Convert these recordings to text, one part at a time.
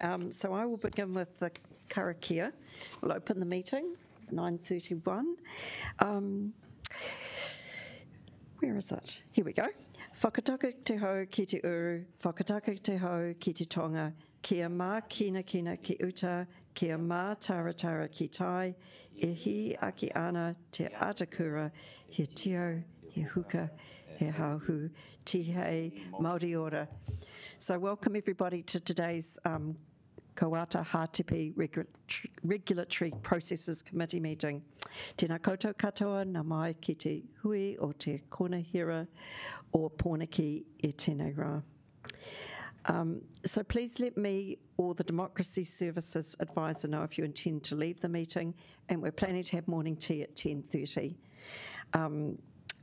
Um, so I will begin with the karakia. We'll open the meeting, 9.31. Um, where is it? Here we go. Whakataka te hau ki te uru, whakataka te hau ki te tonga, kia mā kina kina ki uta, kia mā taratara ki tai, e hi aki ana te atakura, he tio, he huka, he hauhu, tihei, Māori ora. So welcome everybody to today's um, Koata Regulatory- Regulatory Processes Committee meeting. Tēnā koutou katoa, nā mai ki te hui o te konahira o Pōneke e tēnei rā. Um, so please let me or the Democracy Services advisor know if you intend to leave the meeting, and we're planning to have morning tea at 10.30. Um,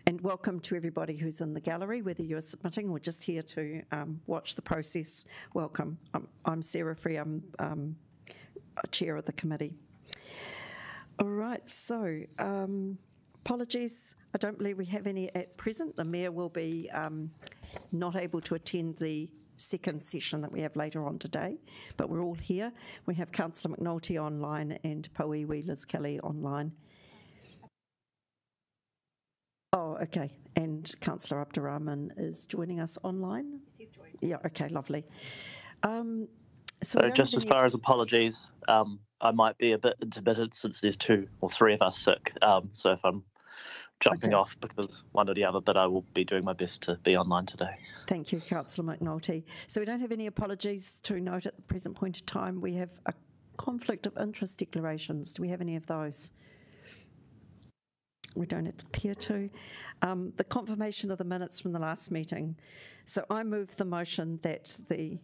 and welcome to everybody who's in the gallery, whether you're submitting or just here to um, watch the process. Welcome. I'm, I'm Sarah Free, I'm um, chair of the committee. All right, so um, apologies, I don't believe we have any at present. The Mayor will be um, not able to attend the second session that we have later on today, but we're all here. We have Councillor McNulty online and Pouiwi Liz Kelly online. Oh, okay, and Councillor Abdurahman is joining us online? He's joined. Yeah, okay, lovely. Um, So, So just as any- far as apologies, um, I might be a bit intermittent since there's two or three of us sick. Um, so if I'm jumping Okay. off because one or the other, but I will be doing my best to be online today. Thank you, Councillor McNulty. So we don't have any apologies to note at the present point in time. We have a conflict of interest declarations. Do we have any of those? We don't appear to. Um, the confirmation of the minutes from the last meeting. So I move the motion that the.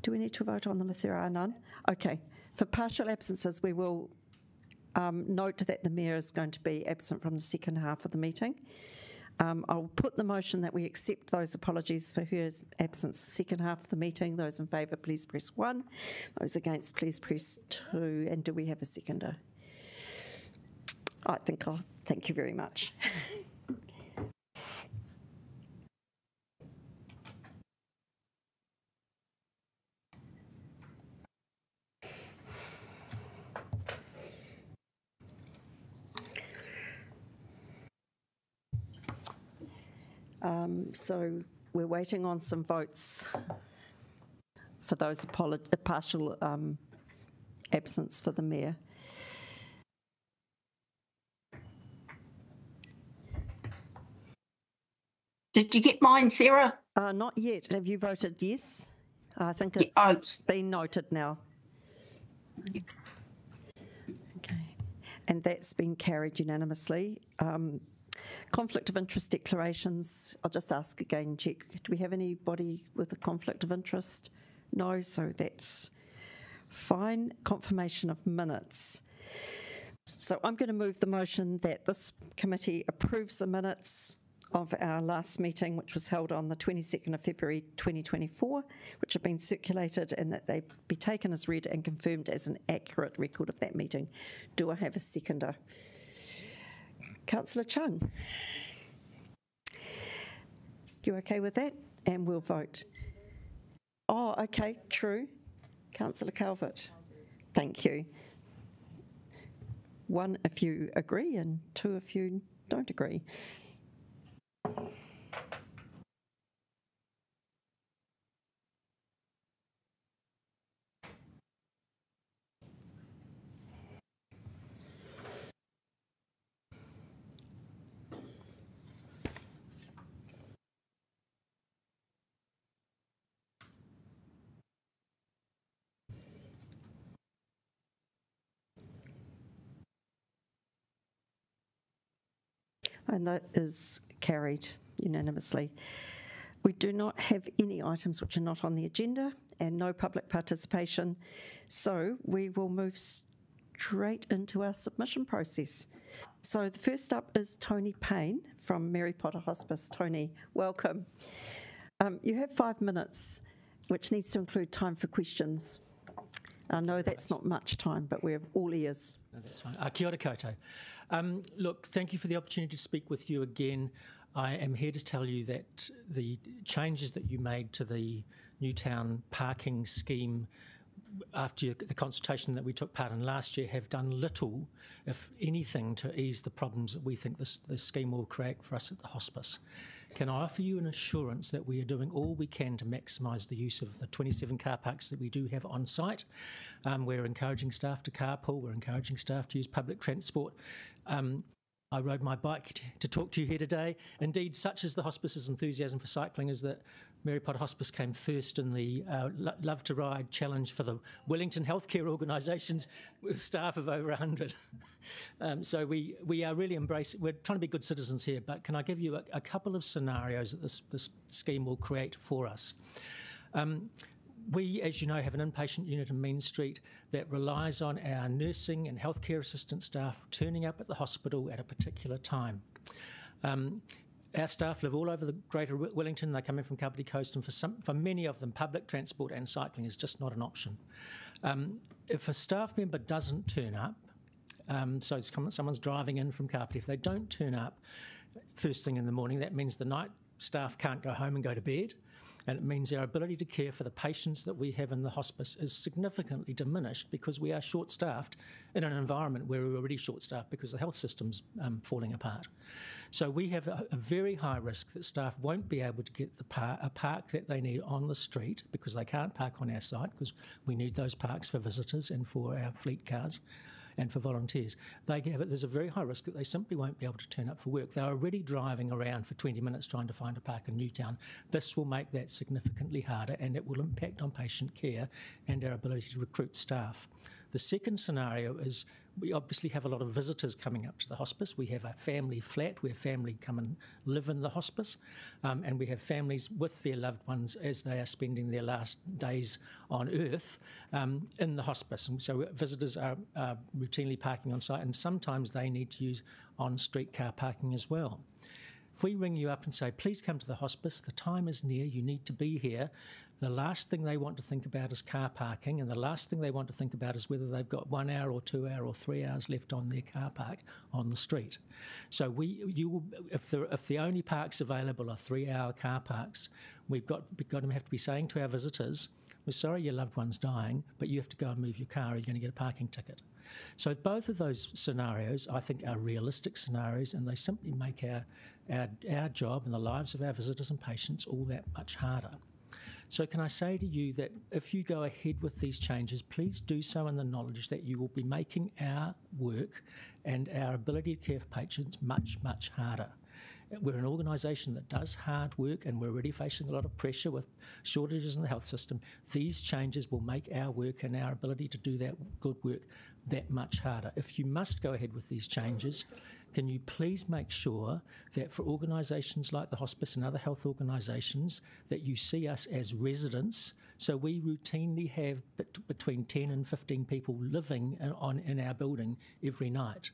Do we need to vote on them if there are none? Okay. For partial absences, we will um, note that the mayor is going to be absent from the second half of the meeting. Um, I'll put the motion that we accept those apologies for her absence the second half of the meeting. Those in favour, please press one. Those against, please press two. And do we have a seconder? I think I'll, thank you very much. Um, so we're waiting on some votes for those partial um, absence for the mayor. Did you get mine, Sarah? Uh, not yet. Have you voted yes? I think Yeah, it's been noted now. Okay. And that's been carried unanimously. Um, conflict of interest declarations, I'll just ask again, check. Do we have anybody with a conflict of interest? No, so that's fine. Confirmation of minutes. So I'm going to move the motion that this committee approves the minutes of our last meeting, which was held on the 22nd of February 2024, which have been circulated and that they be taken as read and confirmed as an accurate record of that meeting. Do I have a seconder? Councillor Chung. You okay with that? And we'll vote. Oh, okay, true. Councillor Calvert. Thank you. One if you agree, and two if you don't agree. And that is carried unanimously. We do not have any items which are not on the agenda and no public participation. So we will move straight into our submission process. So the first up is Tony Payne from Mary Potter Hospice. Tony, welcome. Um, you have five minutes, which needs to include time for questions. I know that's not much time, but we're all ears. No, that's fine. Uh, kia ora koutou. Um, look, thank you for the opportunity to speak with you again. I am here to tell you that the changes that you made to the Newtown parking scheme after the consultation that we took part in last year, have done little, if anything, to ease the problems that we think this, this scheme will create for us at the hospice. Can I offer you an assurance that we are doing all we can to maximise the use of the 27 car parks that we do have on site? Um, we're encouraging staff to carpool, we're encouraging staff to use public transport. Um, I rode my bike to talk to you here today. Indeed, such is the hospice's enthusiasm for cycling, is that Mary Potter Hospice came first in the uh, Love to Ride challenge for the Wellington Healthcare Organisations with staff of over 100. um, so we, we are really embracing, we're trying to be good citizens here, but can I give you a, a couple of scenarios that this, this scheme will create for us? Um, we, as you know, have an inpatient unit in Mein Street that relies on our nursing and healthcare assistant staff turning up at the hospital at a particular time. Um, our staff live all over the Greater Wellington. They come in from Kapiti Coast, and for some, for many of them, public transport and cycling is just not an option. Um, if a staff member doesn't turn up, um, so someone's driving in from Kapiti, if they don't turn up first thing in the morning, that means the night staff can't go home and go to bed and it means our ability to care for the patients that we have in the hospice is significantly diminished because we are short staffed in an environment where we're already short staffed because the health system's um, falling apart. So we have a, a, very high risk that staff won't be able to get the par- a park that they need on the street because they can't park on our site because we need those parks for visitors and for our fleet cars and for volunteers. They there's a very high risk that they simply won't be able to turn up for work. They're already driving around for 20 minutes trying to find a park in Newtown. This will make that significantly harder and it will impact on patient care and our ability to recruit staff. The second scenario is we obviously have a lot of visitors coming up to the hospice. We have a family flat where family come and live in the hospice, um, and we have families with their loved ones as they are spending their last days on earth um, in the hospice. And so visitors are, are routinely parking on site, and sometimes they need to use on street car parking as well. If we ring you up and say, please come to the hospice, the time is near, you need to be here, the last thing they want to think about is car parking, and the last thing they want to think about is whether they've got one hour or two hour or three hours left on their car park on the street. So we, you, if the if the only parks available are three hour car parks, we've got we've got to have to be saying to our visitors, "We're sorry your loved one's dying, but you have to go and move your car, or you're going to get a parking ticket." So both of those scenarios, I think, are realistic scenarios, and they simply make our our, our job and the lives of our visitors and patients all that much harder. So, can I say to you that if you go ahead with these changes, please do so in the knowledge that you will be making our work and our ability to care for patients much, much harder. We're an organisation that does hard work and we're already facing a lot of pressure with shortages in the health system. These changes will make our work and our ability to do that good work that much harder. If you must go ahead with these changes, can you please make sure that for organisations like the hospice and other health organisations that you see us as residents? So we routinely have between 10 and 15 people living on, in our building every night.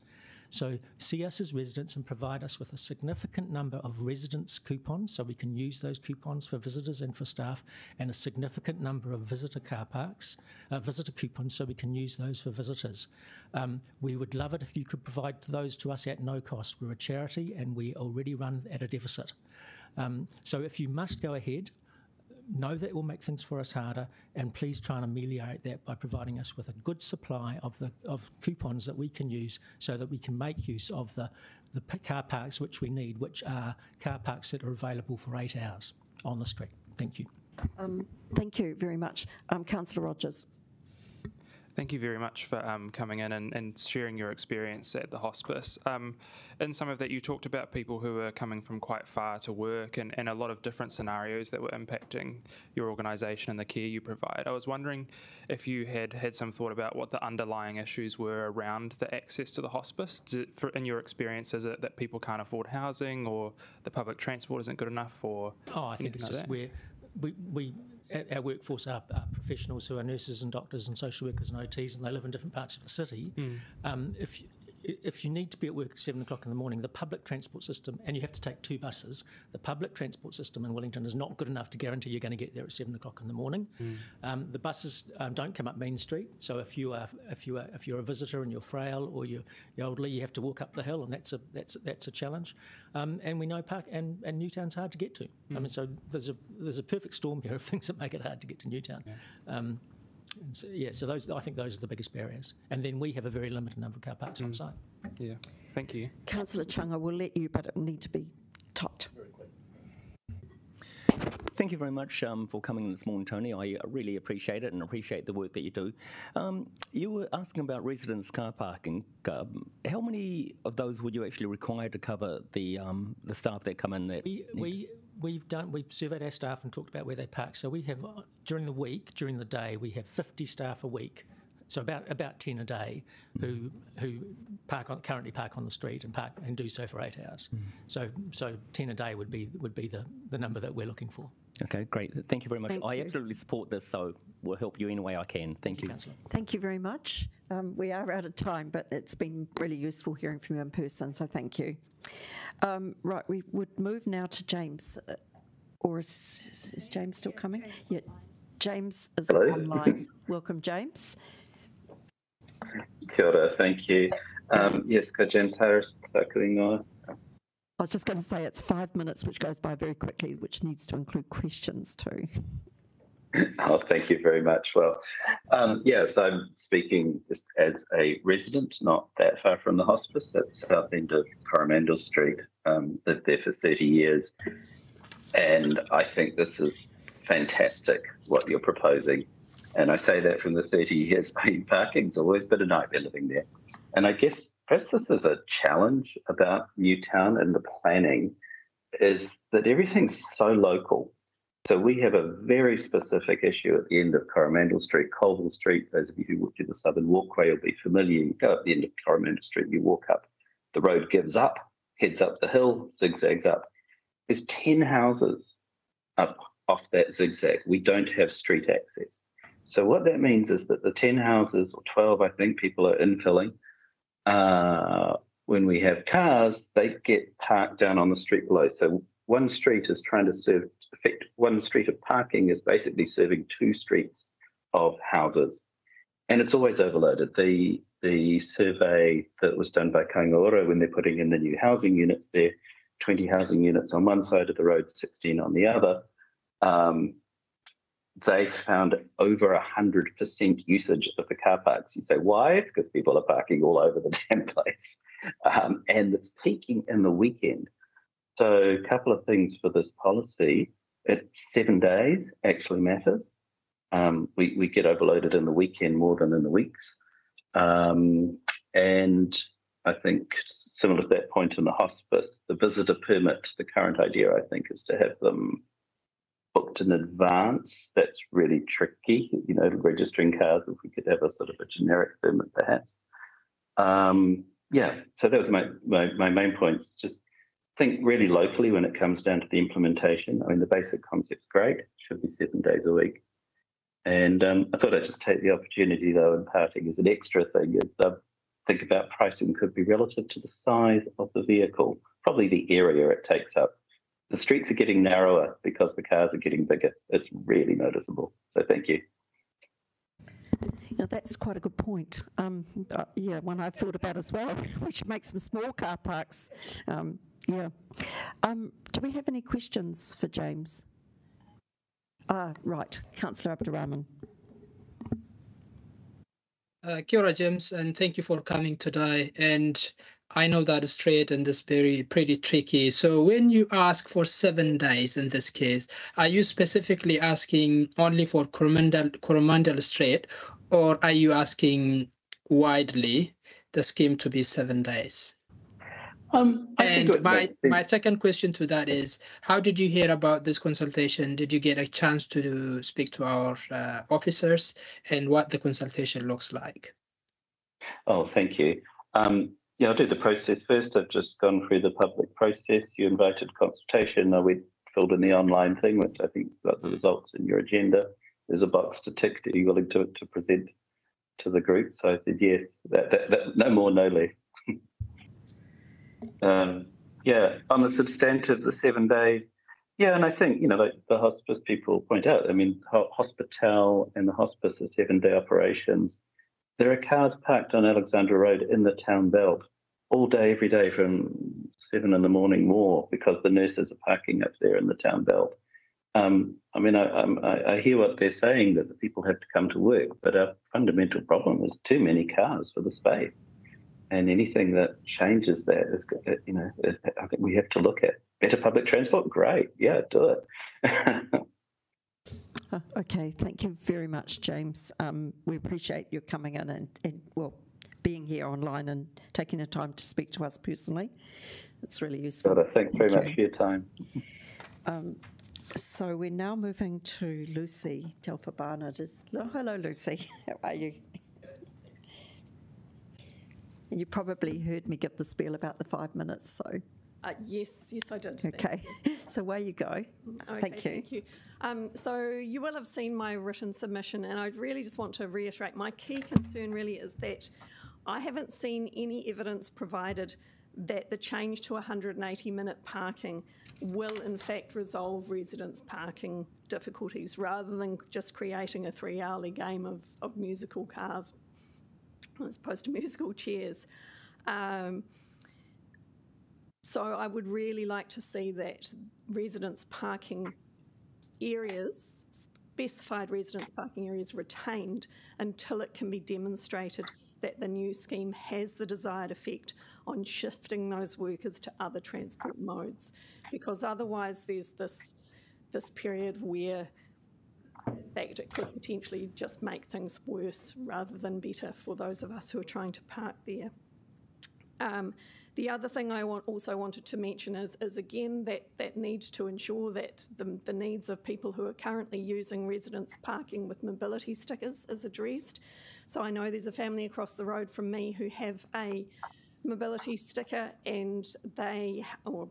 So see us as residents and provide us with a significant number of residents coupons so we can use those coupons for visitors and for staff and a significant number of visitor car parks, uh, visitor coupons so we can use those for visitors. Um, we would love it if you could provide those to us at no cost. We're a charity and we already run at a deficit. Um, so if you must go ahead, know that it will make things for us harder, and please try and ameliorate that by providing us with a good supply of the of coupons that we can use, so that we can make use of the the car parks which we need, which are car parks that are available for eight hours on the street. Thank you. Um, thank you very much, um, Councillor Rogers. Thank you very much for um, coming in and, and, sharing your experience at the hospice. Um, in some of that, you talked about people who were coming from quite far to work and, and a lot of different scenarios that were impacting your organisation and the care you provide. I was wondering if you had had some thought about what the underlying issues were around the access to the hospice. For, in your experience, is it that people can't afford housing or the public transport isn't good enough? Or oh, I think it's just where we, we our workforce are, are, professionals who are nurses and doctors and social workers and OTs, and they live in different parts of the city. Mm. Um, if if you need to be at work at seven o'clock in the morning, the public transport system, and you have to take two buses, the public transport system in Wellington is not good enough to guarantee you're going to get there at seven o'clock in the morning. Mm. Um, the buses um, don't come up Mein Street, so if you are if you are if you're a visitor and you're frail or you're, you're elderly, you have to walk up the hill, and that's a that's that's a challenge. Um, and we know Park and, and Newtown's hard to get to. Mm. I mean, so there's a there's a perfect storm here of things that make it hard to get to Newtown. Yeah. Um, so, yeah, so those I think those are the biggest barriers. And then we have a very limited number of car parks mm. on site. Yeah, thank you. Councillor Chung, I will let you, but it will need to be tight. Thank you very much um, for coming this morning, Tony. I really appreciate it and appreciate the work that you do. Um, you were asking about residents' car parking. Um, how many of those would you actually require to cover the um, the staff that come in? That we, we we've done we've surveyed our staff and talked about where they park. So we have during the week, during the day, we have 50 staff a week so about about ten a day who who park on, currently park on the street and park and do so for eight hours. Mm. So so ten a day would be would be the, the number that we're looking for. Okay, great. Thank you very much. Thank I you. absolutely support this, so we'll help you in any way I can. Thank, Thank you. Councillor. Thank you very much. Um, we are out of time, but it's been really useful hearing from you in person, so thank you. Um, right, we would move now to James. Uh, or is, is, James still coming? Yeah, James is Hello. online. Welcome, James. Kia ora, thank you. Um, yes, ko James Harris, takuingoa. I was just going to say it's five minutes, which goes by very quickly, which needs to include questions too. oh, thank you very much. Well, um, yes, I'm speaking just as a resident, not that far from the hospice at the south end of Coromandel Street. Um, lived there for 30 years. And I think this is fantastic what you're proposing. And I say that from the 30 years. I mean, parking's always been a nightmare living there. And I guess perhaps this is a challenge about Newtown and the planning is that everything's so local. So we have a very specific issue at the end of Coromandel Street, Colville Street. Those of you who walk through the Southern Walkway will be familiar. You go at the end of Coromandel Street, you walk up, the road gives up, heads up the hill, zigzags up. There's 10 houses up off that zigzag. We don't have street access. So what that means is that the 10 houses or 12, I think people are infilling, uh, when we have cars, they get parked down on the street below. So one street is trying to serve, one street of parking is basically serving two streets of houses. And it's always overloaded. The the survey that was done by Ora when they're putting in the new housing units there, 20 housing units on one side of the road, 16 on the other. Um, they found over 100% usage of the car parks. You say, why? Because people are parking all over the damn place. Um, and it's peaking in the weekend. So, a couple of things for this policy. It's seven days actually matters. Um, we, we get overloaded in the weekend more than in the weeks. Um, and I think, similar to that point in the hospice, the visitor permit, the current idea, I think, is to have them booked in advance, that's really tricky. You know, registering cars, if we could have a sort of a generic permit, perhaps. Um, yeah, so that was my, my, my main points. Just think really locally when it comes down to the implementation. I mean, the basic concept's great, should be seven days a week. And um, I thought I'd just take the opportunity, though, in parting as an extra thing, is uh, think about pricing could be relative to the size of the vehicle, probably the area it takes up the streets are getting narrower because the cars are getting bigger. It's really noticeable. So thank you. Yeah, that's quite a good point. Um, uh, yeah, one I've thought about as well. we should make some small car parks. Um, yeah. Um, do we have any questions for James? Ah, right. Councillor Abdurahman. Uh, kia ora, James, and thank you for coming today. And I know that is straight and this very pretty tricky. So when you ask for seven days in this case, are you specifically asking only for Coromandel, Coromandel Street or are you asking widely the scheme to be seven days? Um, and my, my second question to that is, how did you hear about this consultation? Did you get a chance to speak to our uh, officers and what the consultation looks like? Oh, thank you. Um, yeah, I'll do the process first. I've just gone through the public process. You invited consultation. Uh, we filled in the online thing, which I think got the results in your agenda. There's a box to tick. Are you willing to, to present to the group? So I said, yes, that, that, that, no more, no less. Um, yeah, on the substantive, the seven day. Yeah, and I think you know, like the hospice people point out. I mean, hospital and the hospice are seven day operations. There are cars parked on Alexandra Road in the town belt all day, every day from seven in the morning more because the nurses are parking up there in the town belt. Um, I mean, I, I, I, hear what they're saying that the people have to come to work, but our fundamental problem is too many cars for the space. And anything that changes that is, you know, I think we have to look at better public transport. Great, yeah, do it. Uh, okay, thank you very much, James. Um, we appreciate you coming in and, and, well, being here online and taking the time to speak to us personally. It's really useful. Well, thanks very thank much you. for your time. Um, so we're now moving to Lucy Telfer Barnard. Oh, hello, Lucy. How are you? You probably heard me give the spiel about the five minutes, so. Uh, yes, yes, I did. Okay, so away you go. Okay, thank you. Thank you. Um, so you will have seen my written submission, and I really just want to reiterate my key concern really is that I haven't seen any evidence provided that the change to 180 minute parking will in fact resolve residents' parking difficulties rather than just creating a three hourly game of, of musical cars as opposed to musical chairs. Um, so I would really like to see that residents' parking areas, specified residents' parking areas, retained until it can be demonstrated that the new scheme has the desired effect on shifting those workers to other transport modes, because otherwise there's this this period where in fact it could potentially just make things worse rather than better for those of us who are trying to park there. Um, the other thing I want, also wanted to mention is, is again that, that need to ensure that the, the needs of people who are currently using residence parking with mobility stickers is addressed. So I know there's a family across the road from me who have a mobility sticker and they, or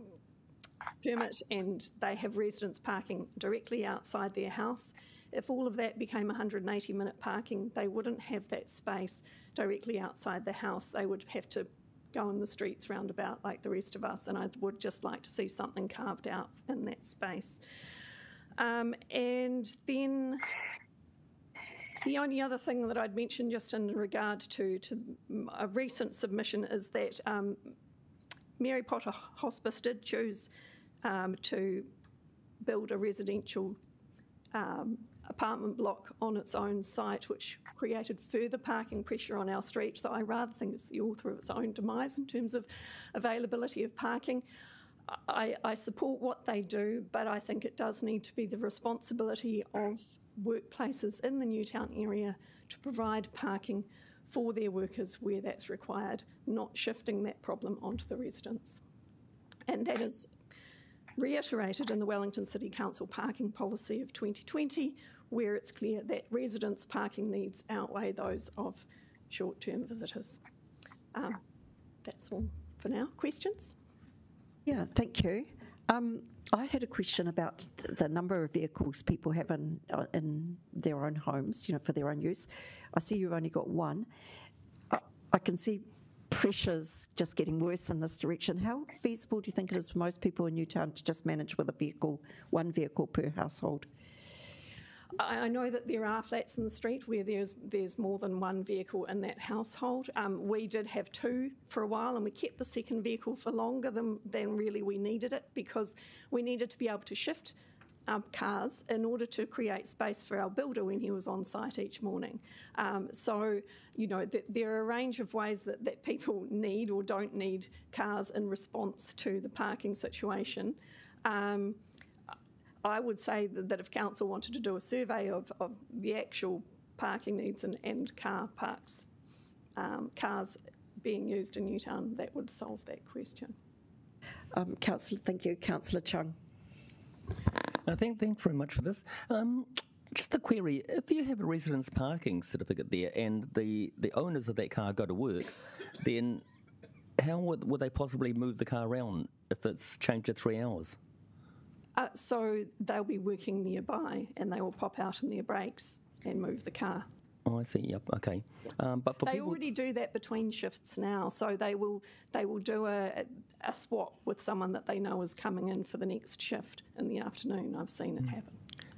permit, and they have residents parking directly outside their house. If all of that became 180 minute parking, they wouldn't have that space directly outside the house. They would have to go in the streets roundabout like the rest of us, and I would just like to see something carved out in that space. Um, and then the only other thing that I'd mention just in regard to, to a recent submission is that um, Mary Potter Hospice did choose um, to build a residential um, apartment block on its own site, which created further parking pressure on our street. So I rather think it's the author of its own demise in terms of availability of parking. I, I, support what they do, but I think it does need to be the responsibility of workplaces in the Newtown area to provide parking for their workers where that's required, not shifting that problem onto the residents. And that is reiterated in the Wellington City Council parking policy of 2020, where it's clear that residents' parking needs outweigh those of short term visitors. Um, that's all for now. Questions? Yeah, thank you. Um, I had a question about the number of vehicles people have in, uh, in their own homes, you know, for their own use. I see you've only got one. I, I can see pressures just getting worse in this direction. How feasible do you think it is for most people in Newtown to just manage with a vehicle, one vehicle per household? I know that there are flats in the street where there's there's more than one vehicle in that household. Um, we did have two for a while, and we kept the second vehicle for longer than than really we needed it because we needed to be able to shift our cars in order to create space for our builder when he was on site each morning. Um, so, you know, th- there are a range of ways that, that people need or don't need cars in response to the parking situation. Um, I would say that, that if council wanted to do a survey of, of the actual parking needs and, and car parks, um, cars being used in Newtown, that would solve that question. Um, Councillor, thank you. Councillor Chung. Uh, thank, thanks very much for this. Um, just a query: If you have a residence parking certificate there, and the, the owners of that car go to work, then how would, would they possibly move the car around if it's changed to three hours? Uh, so they'll be working nearby and they will pop out in their breaks and move the car. Oh, I see. Yep. Okay. Um, but for They people, already do that between shifts now, so they will they will do a, a swap with someone that they know is coming in for the next shift in the afternoon. I've seen Mm. it happen.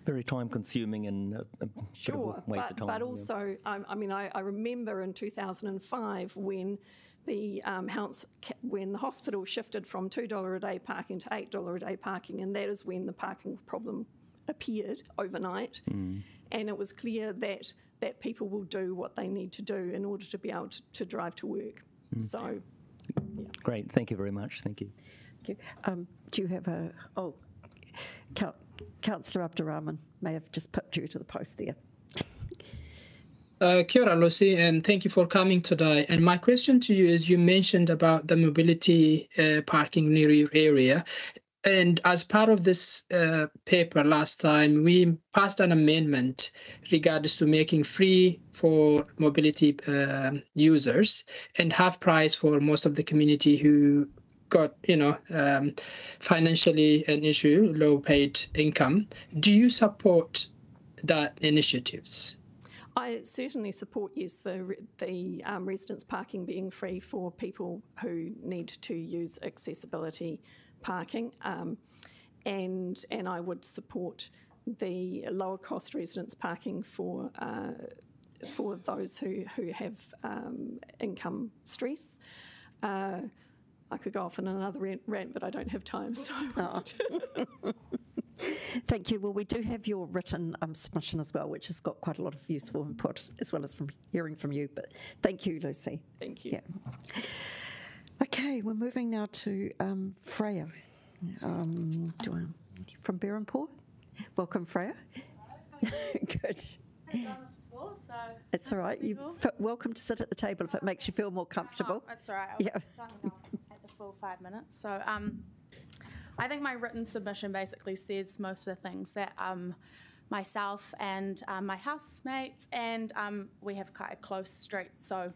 very time consuming and uh, a a Sure, waste but, of time. but yeah. also, I, I mean, I, I remember in 2005 when the um, house, when the hospital shifted from two dollar a day parking to eight dollar a day parking, and that is when the parking problem appeared overnight, Hmm. and it was clear that that people will do what they need to do in order to be able to, to drive to work. Hmm. So, Great. Thank you very much. Thank you. Thank you. Um, do you have a, oh, Coun- Councillor Abdurahman may have just put you to the post there. Uh, kia ora, Lucy, and thank you for coming today. And my question to you is you mentioned about the mobility uh, parking near your area. And as part of this uh, paper last time, we passed an amendment regards to making free for mobility uh, users and half price for most of the community who got, you know, um, financially an issue, low paid income. Do you support that initiatives? I certainly support yes the the um, residence parking being free for people who need to use accessibility parking, um, and and I would support the lower cost residence parking for. Uh, for those who, who have um, income stress. Uh, I could go off on another rant, rant, but I don't have time, so won't. Thank you. Well, we do have your written um, submission as well, which has got quite a lot of useful input, as well as from hearing from you. But thank you, Lucy. Thank you. Yeah. Okay, we're moving now to um, Freya. Um, do I, from Berhampore. Welcome, Freya. Good. before, so It's all right. You're f- welcome to sit at the table if it makes you feel more comfortable. Oh, that's all right. Yeah. I'll yeah. at the full five minutes. So, um, I think my written submission basically says most of the things that um, myself and um, my housemates and um, we have quite a close street, so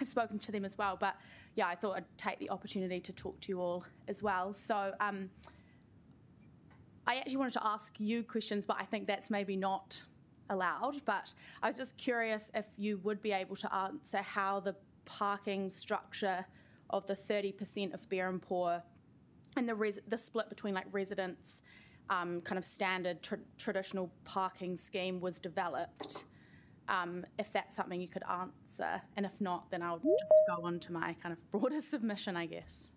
I've spoken to them as well. But yeah, I thought I'd take the opportunity to talk to you all as well. So. Um, I actually wanted to ask you questions, but I think that's maybe not allowed. But I was just curious if you would be able to answer how the parking structure of the 30% of Berhampore and the res- the split between like residents, um, kind of standard tra- traditional parking scheme was developed. Um, if that's something you could answer, and if not, then I'll just go on to my kind of broader submission, I guess.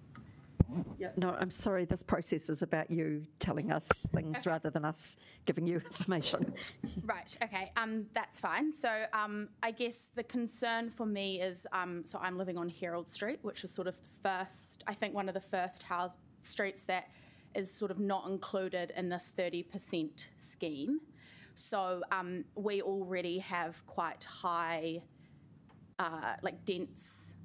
No, I'm sorry. This process is about you telling us things rather than us giving you information. Right. Okay. Um, that's fine. So, um, I guess the concern for me is, um, so I'm living on Herald Street, which is sort of the first, I think, one of the first house streets that is sort of not included in this 30% scheme. So, um, we already have quite high, uh, like dense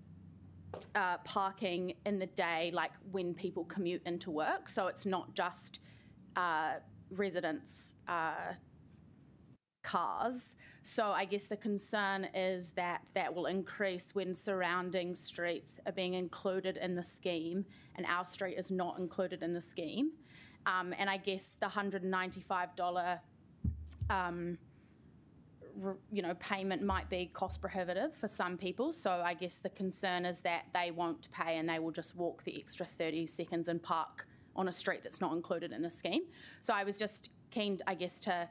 uh, parking in the day, like when people commute into work. So it's not just uh, residents' uh, cars. So I guess the concern is that that will increase when surrounding streets are being included in the scheme and our street is not included in the scheme. Um, and I guess the $195 um, you know, payment might be cost prohibitive for some people. So I guess the concern is that they won't pay and they will just walk the extra 30 seconds and park on a street that's not included in the scheme. So I was just keen, I guess, to,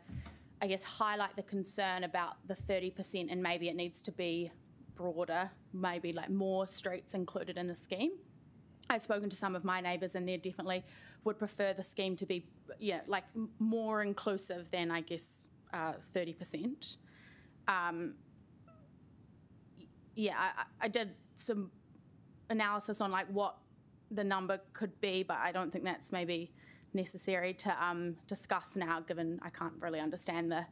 I guess, highlight the concern about the 30% and maybe it needs to be broader, maybe like more streets included in the scheme. I've spoken to some of my neighbours, and they definitely would prefer the scheme to be, yeah, like more inclusive than I guess uh, thirty percent. Um, yeah, I, I- I did some analysis on like what the number could be, but I don't think that's maybe necessary to um, discuss now, given I can't really understand the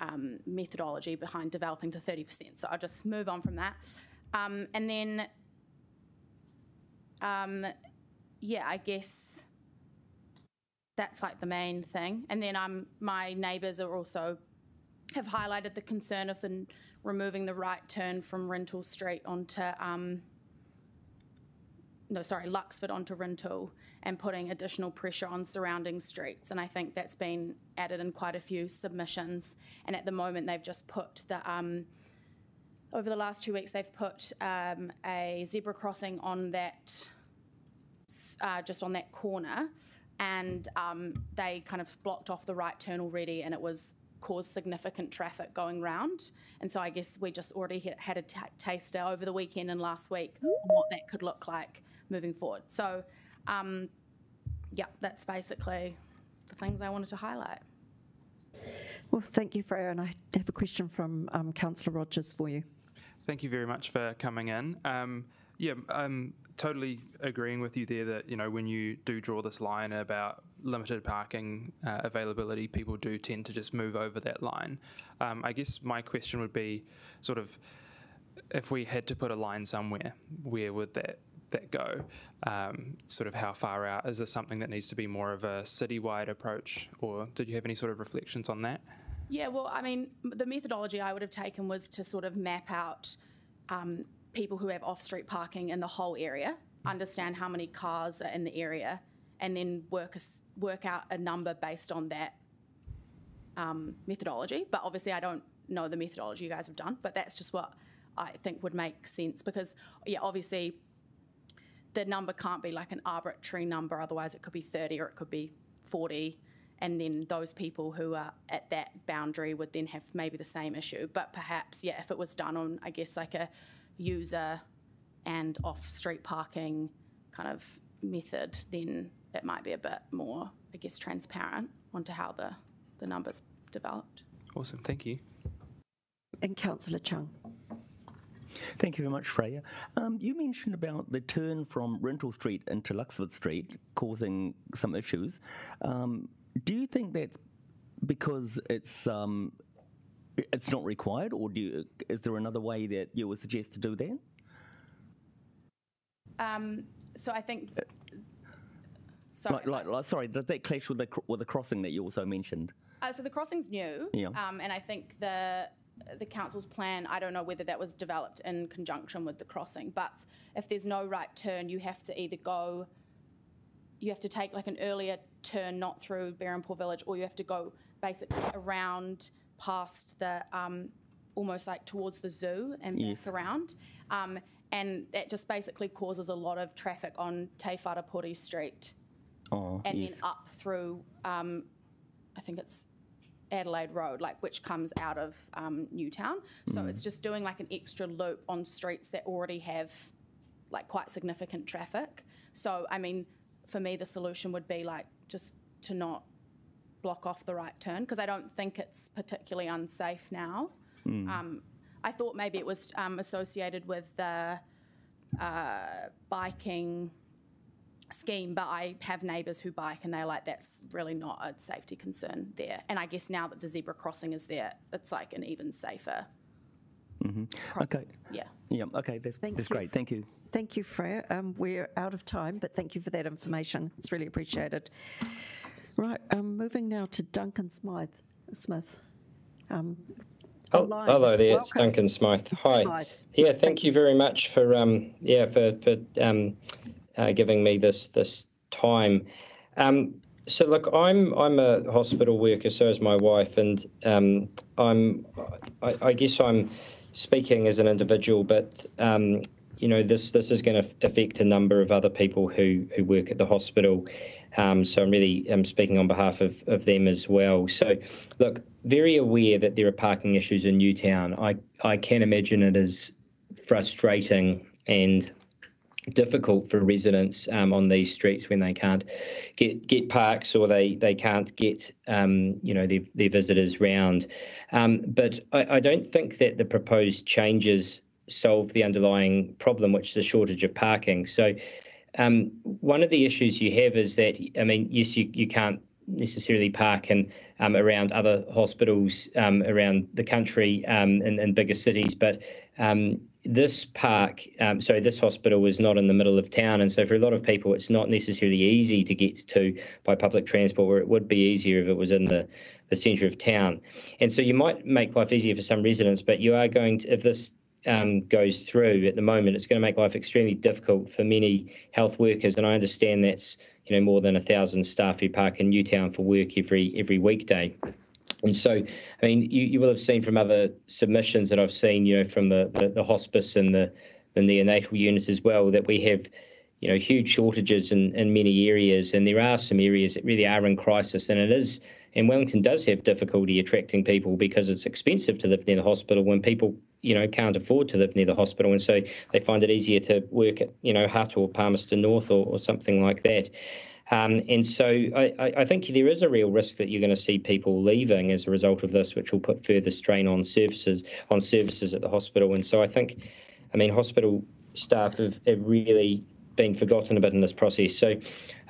um, methodology behind developing to 30%. So I'll just move on from that. Um, and then, um, yeah, I guess that's like the main thing. And then um, my neighbours are also have highlighted the concern of the removing the right turn from Rintoul Street onto um, no, sorry, Luxford onto Rintoul and putting additional pressure on surrounding streets. And I think that's been added in quite a few submissions. And at the moment, they've just put the um, over the last two weeks, they've put um, a zebra crossing on that, uh, just on that corner, and um, they kind of blocked off the right turn already, and it was caused significant traffic going round. And so I guess we just already had, a t- taster over the weekend and last week on what that could look like moving forward. So, um, yeah, that's basically the things I wanted to highlight. Well, thank you, Freya. And I have a question from um, Councillor Rogers for you. Thank you very much for coming in. Um, yeah, I'm totally agreeing with you there that, you know, when you do draw this line about limited parking uh, availability, people do tend to just move over that line. Um, I guess my question would be sort of if we had to put a line somewhere, where would that that go? Um, sort of how far out? Is this something that needs to be more of a citywide approach, or did you have any sort of reflections on that? Yeah, well, I mean, the methodology I would have taken was to sort of map out um, people who have off-street parking in the whole area, understand how many cars are in the area, and then work a, work out a number based on that um, methodology. But obviously, I don't know the methodology you guys have done, but that's just what I think would make sense because, yeah, obviously, the number can't be like an arbitrary number. Otherwise, it could be 30 or it could be 40 and then those people who are at that boundary would then have maybe the same issue. But perhaps, yeah, if it was done on, I guess, like a user and off street parking kind of method, then it might be a bit more, I guess, transparent onto how the, the numbers developed. Awesome, thank you. And Councillor Chung. Thank you very much, Freya. Um, you mentioned about the turn from Rintoul Street into Luxford Street causing some issues. Um, do you think that's because it's um, it's not required, or do you, is there another way that you would suggest to do that? Um, so I think. Uh, Sorry, like, like, like, sorry, does that clash with the with the crossing that you also mentioned? Uh, so the crossing's new, Yeah. um, and I think the the council's plan. I don't know whether that was developed in conjunction with the crossing, but if there's no right turn, you have to either go. You have to take like an earlier turn, not through Berhampore Village, or you have to go basically around past the um, almost like towards the zoo and Yes. back around. Um, and that just basically causes a lot of traffic on Te Waripori Street Oh, and yes. then up through, um, I think it's Adelaide Road, like which comes out of um, Newtown. So Mm. it's just doing like an extra loop on streets that already have like quite significant traffic. So I mean, for me, the solution would be like just to not block off the right turn because I don't think it's particularly unsafe now. Mm. Um, I thought maybe it was um, associated with the uh, biking scheme, but I have neighbours who bike and they're like, that's really not a safety concern there. And I guess now that the zebra crossing is there, it's like an even safer. hmm Okay. Yeah. Yeah. Okay. That's Thank that's you. great. Thank you. Thank you, Freya. Um, we're out of time, but thank you for that information. It's really appreciated. Right, um, moving now to Duncan Smythe, Smith. Um, Oh, hello there, it's Welcome. Duncan Smythe. Hi. Smythe. Yeah, thank, you very much for um, yeah for for um, uh, giving me this this time. Um, so look, I'm I'm a hospital worker, so is my wife, and um, I'm I, I guess I'm speaking as an individual, but um, you know this this is going to affect a number of other people who who work at the hospital. Um, so I'm really um, speaking on behalf of, of them as well. So, look, very aware that there are parking issues in Newtown. I, I can imagine it is frustrating and difficult for residents um, on these streets when they can't get get parks or they they can't get um, you know their, their visitors round. Um, but I, I don't think that the proposed changes solve the underlying problem, which is the shortage of parking. So. Um, one of the issues you have is that, I mean, yes, you, you can't necessarily park in, um, around other hospitals um, around the country um, in, in bigger cities, but um, this park, um, so this hospital is not in the middle of town, and so for a lot of people, it's not necessarily easy to get to by public transport, where it would be easier if it was in the, the centre of town. And so you might make life easier for some residents, but you are going to, if this um, goes through at the moment, it's going to make life extremely difficult for many health workers. And I understand that's you know more than a thousand staff who park in Newtown for work every every weekday. And so, I mean, you, you will have seen from other submissions that I've seen, you know, from the, the, the hospice and the, the neonatal units as well, that we have, you know, huge shortages in, in many areas. And there are some areas that really are in crisis. And it is, and Wellington does have difficulty attracting people because it's expensive to live near the hospital when people, you know, can't afford to live near the hospital. And so they find it easier to work at, you know, Hutt or Palmerston North or, or something like that. Um, and so I, I, think there is a real risk that you're going to see people leaving as a result of this, which will put further strain on services on services at the hospital. And so I think, I mean, hospital staff have, have really been forgotten a bit in this process. So,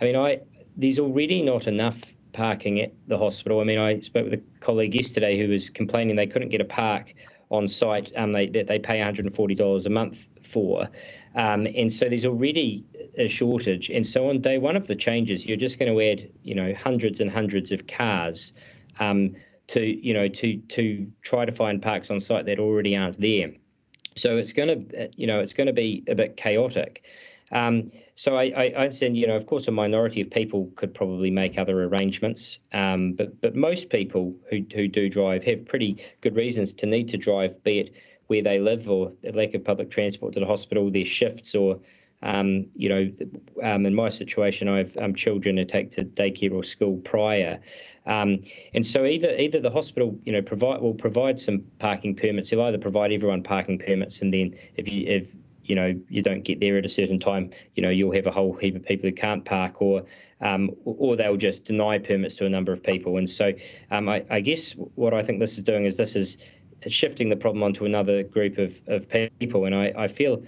I mean, I there's already not enough parking at the hospital. I mean, I spoke with a colleague yesterday who was complaining they couldn't get a park on site um, they, that they pay $140 a month for. Um, and so there's already a shortage. And so on day one of the changes, you're just going to add, you know, hundreds and hundreds of cars um, to, you know, to to try to find parks on site that already aren't there. So it's going to, you know, it's going to be a bit chaotic. Um, so I, I, understand, you know, of course, a minority of people could probably make other arrangements, um, but but most people who who do drive have pretty good reasons to need to drive, be it where they live or the lack of public transport to the hospital, their shifts, or um, you know, um, in my situation, I have um, children who take to daycare or school prior, um, and so either either the hospital, you know, provide will provide some parking permits. They'll either provide everyone parking permits, and then if you if you know you don't get there at a certain time, you know you'll have a whole heap of people who can't park, or um, or they'll just deny permits to a number of people. And so um, I, I, guess what I think this is doing is this is shifting the problem onto another group of, of people. And I, I feel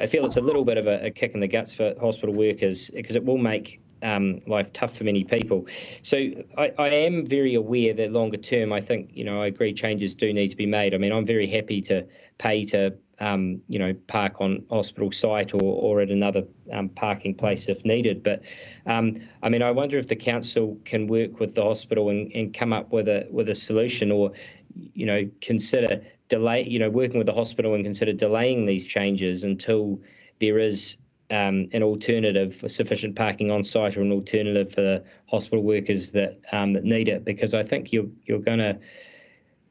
I feel it's a little bit of a, a kick in the guts for hospital workers because it will make um, life tough for many people. So I, I, am very aware that longer term, I think you know I agree changes do need to be made. I mean, I'm very happy to pay to um, you know, park on hospital site or, or at another um, parking place if needed. But um, I mean, I wonder if the council can work with the hospital and, and come up with a with a solution, or you know, consider delay, you know, working with the hospital and consider delaying these changes until there is um, an alternative sufficient parking on site or an alternative for hospital workers that um, that need it. Because I think you're you're going to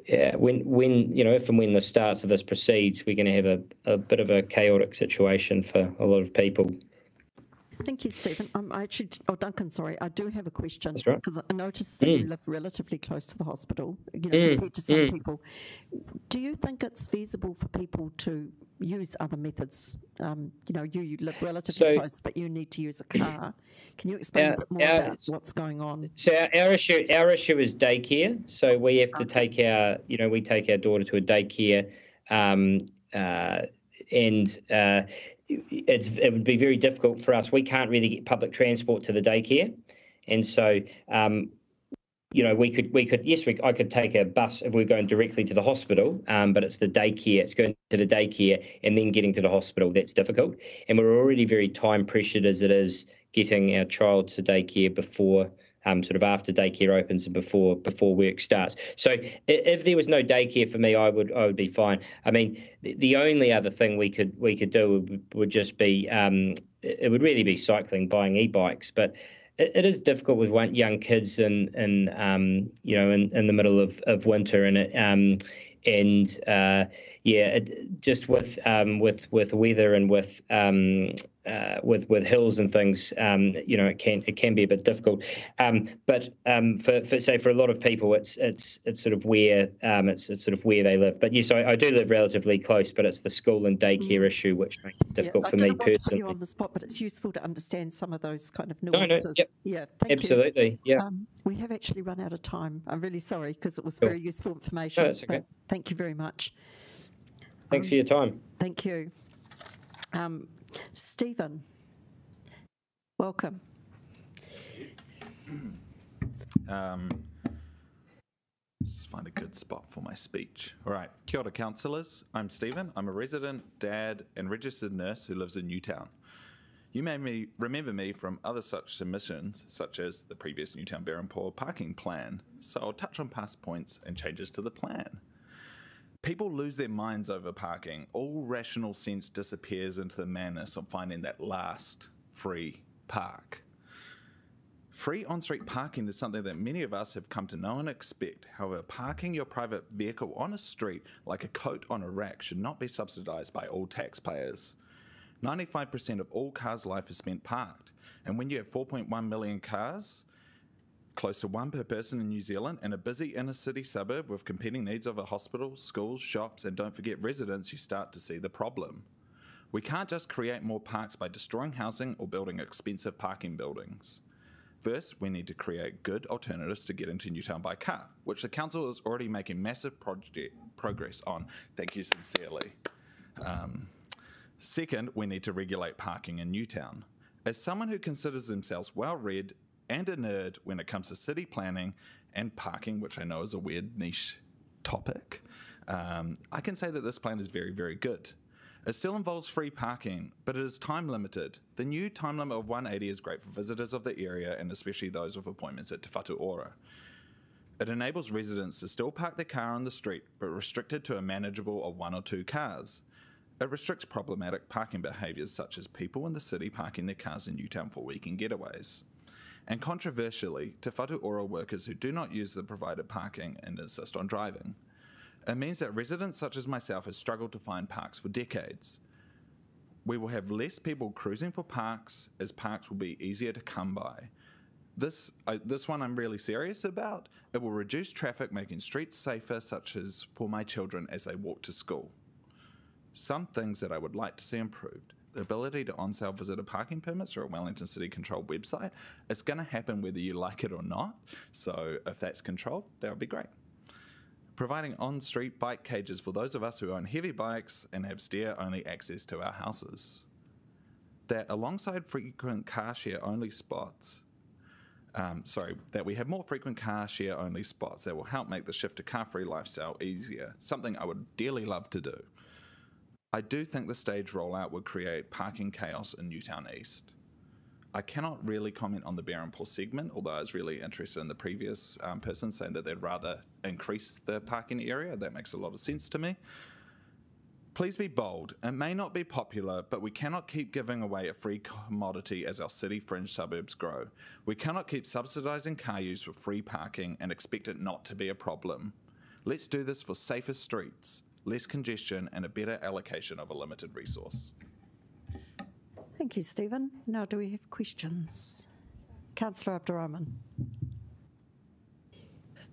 yeah, when when you know if and when the starts of this proceeds, we're going to have a, a bit of a chaotic situation for a lot of people. Thank you, Stephen. Um, I actually, oh, Duncan, sorry, I do have a question because right. I noticed that mm. you live relatively close to the hospital, you know, mm. compared to some mm. people. Do you think it's feasible for people to use other methods? Um, you know, you, you live relatively so, close, but you need to use a car. Can you explain our, a bit more our, about what's going on? So our, our, issue, our issue is daycare. So we have to okay. take our, you know, we take our daughter to a daycare. Um, uh, and uh, it's, it would be very difficult for us. We can't really get public transport to the daycare, and so um, you know we could we could yes we, I could take a bus if we're going directly to the hospital, um, but it's the daycare. It's going to the daycare and then getting to the hospital. That's difficult, and we're already very time pressured as it is getting our child to daycare before um, sort of after daycare opens and before before work starts. So if there was no daycare for me, I would I would be fine. I mean, the, the only other thing we could we could do would, would just be um, it would really be cycling, buying e-bikes, but it, it is difficult with young kids and and um, you know in, in the middle of, of winter and it, um, and uh, yeah, it, just with um, with with weather and with um, uh, with with hills and things, um, you know, it can it can be a bit difficult. Um, but um, for, for say for a lot of people, it's it's it's sort of where um, it's, it's sort of where they live. But yes, I, I, do live relatively close, but it's the school and daycare mm. issue which makes it difficult yeah, for me personally. On the spot, but it's useful to understand some of those kind of nuances. No, no, yep. Yeah, absolutely. You. Yeah, um, we have actually run out of time. I'm really sorry because it was very useful information. No, okay. Thank you very much. Thanks um, for your time. Thank you. Um, Stephen, welcome. Um, just find a good spot for my speech. All right, kia ora, councillors. I'm Stephen. I'm a resident, dad, and registered nurse who lives in Newtown. You may remember me from other such submissions, such as the previous Newtown Berhampore parking plan, so I'll touch on past points and changes to the plan. People lose their minds over parking. All rational sense disappears into the madness of finding that last free park. Free on street parking is something that many of us have come to know and expect. However, parking your private vehicle on a street like a coat on a rack should not be subsidised by all taxpayers. 95% of all cars' life is spent parked, and when you have 4.1 million cars, close to one per person in New Zealand, and a busy inner city suburb with competing needs of a hospital, schools, shops, and don't forget residents, you start to see the problem. We can't just create more parks by destroying housing or building expensive parking buildings. First, we need to create good alternatives to get into Newtown by car, which the council is already making massive project progress on. Thank you sincerely. Um, second, we need to regulate parking in Newtown. As someone who considers themselves well read and a nerd when it comes to city planning and parking, which I know is a weird niche topic, um, I can say that this plan is very, very good. It still involves free parking, but it is time limited. The new time limit of 180 is great for visitors of the area and especially those with appointments at Te Whatu Ora. It enables residents to still park their car on the street, but restricted to a manageable of one or two cars. It restricts problematic parking behaviours such as people in the city parking their cars in Newtown for weekend getaways. And controversially, Te Whatu Ora workers who do not use the provided parking and insist on driving. It means that residents such as myself have struggled to find parks for decades. We will have less people cruising for parks as parks will be easier to come by. This, uh, this one I'm really serious about. It will reduce traffic, making streets safer, such as for my children as they walk to school. Some things that I would like to see improved ability to on sale visitor parking permits through a Wellington City Control website. It's going to happen whether you like it or not. So if that's controlled, that would be great providing on street bike cages for those of us who own heavy bikes and have stair only access to our houses. That alongside frequent car share only spots, um, sorry, that we have more frequent car share only spots that will help make the shift to car free lifestyle easier, something I would dearly love to do. I do think the stage rollout would create parking chaos in Newtown East. I cannot really comment on the Berhampore segment, although I was really interested in the previous um, person saying that they'd rather increase the parking area. That makes a lot of sense to me. Please be bold. It may not be popular, but we cannot keep giving away a free commodity as our city fringe suburbs grow. We cannot keep subsidising car use with free parking and expect it not to be a problem. Let's do this for safer streets, less congestion, and a better allocation of a limited resource. Thank you, Stephen. Now, do we have questions? Councillor Abdurahman.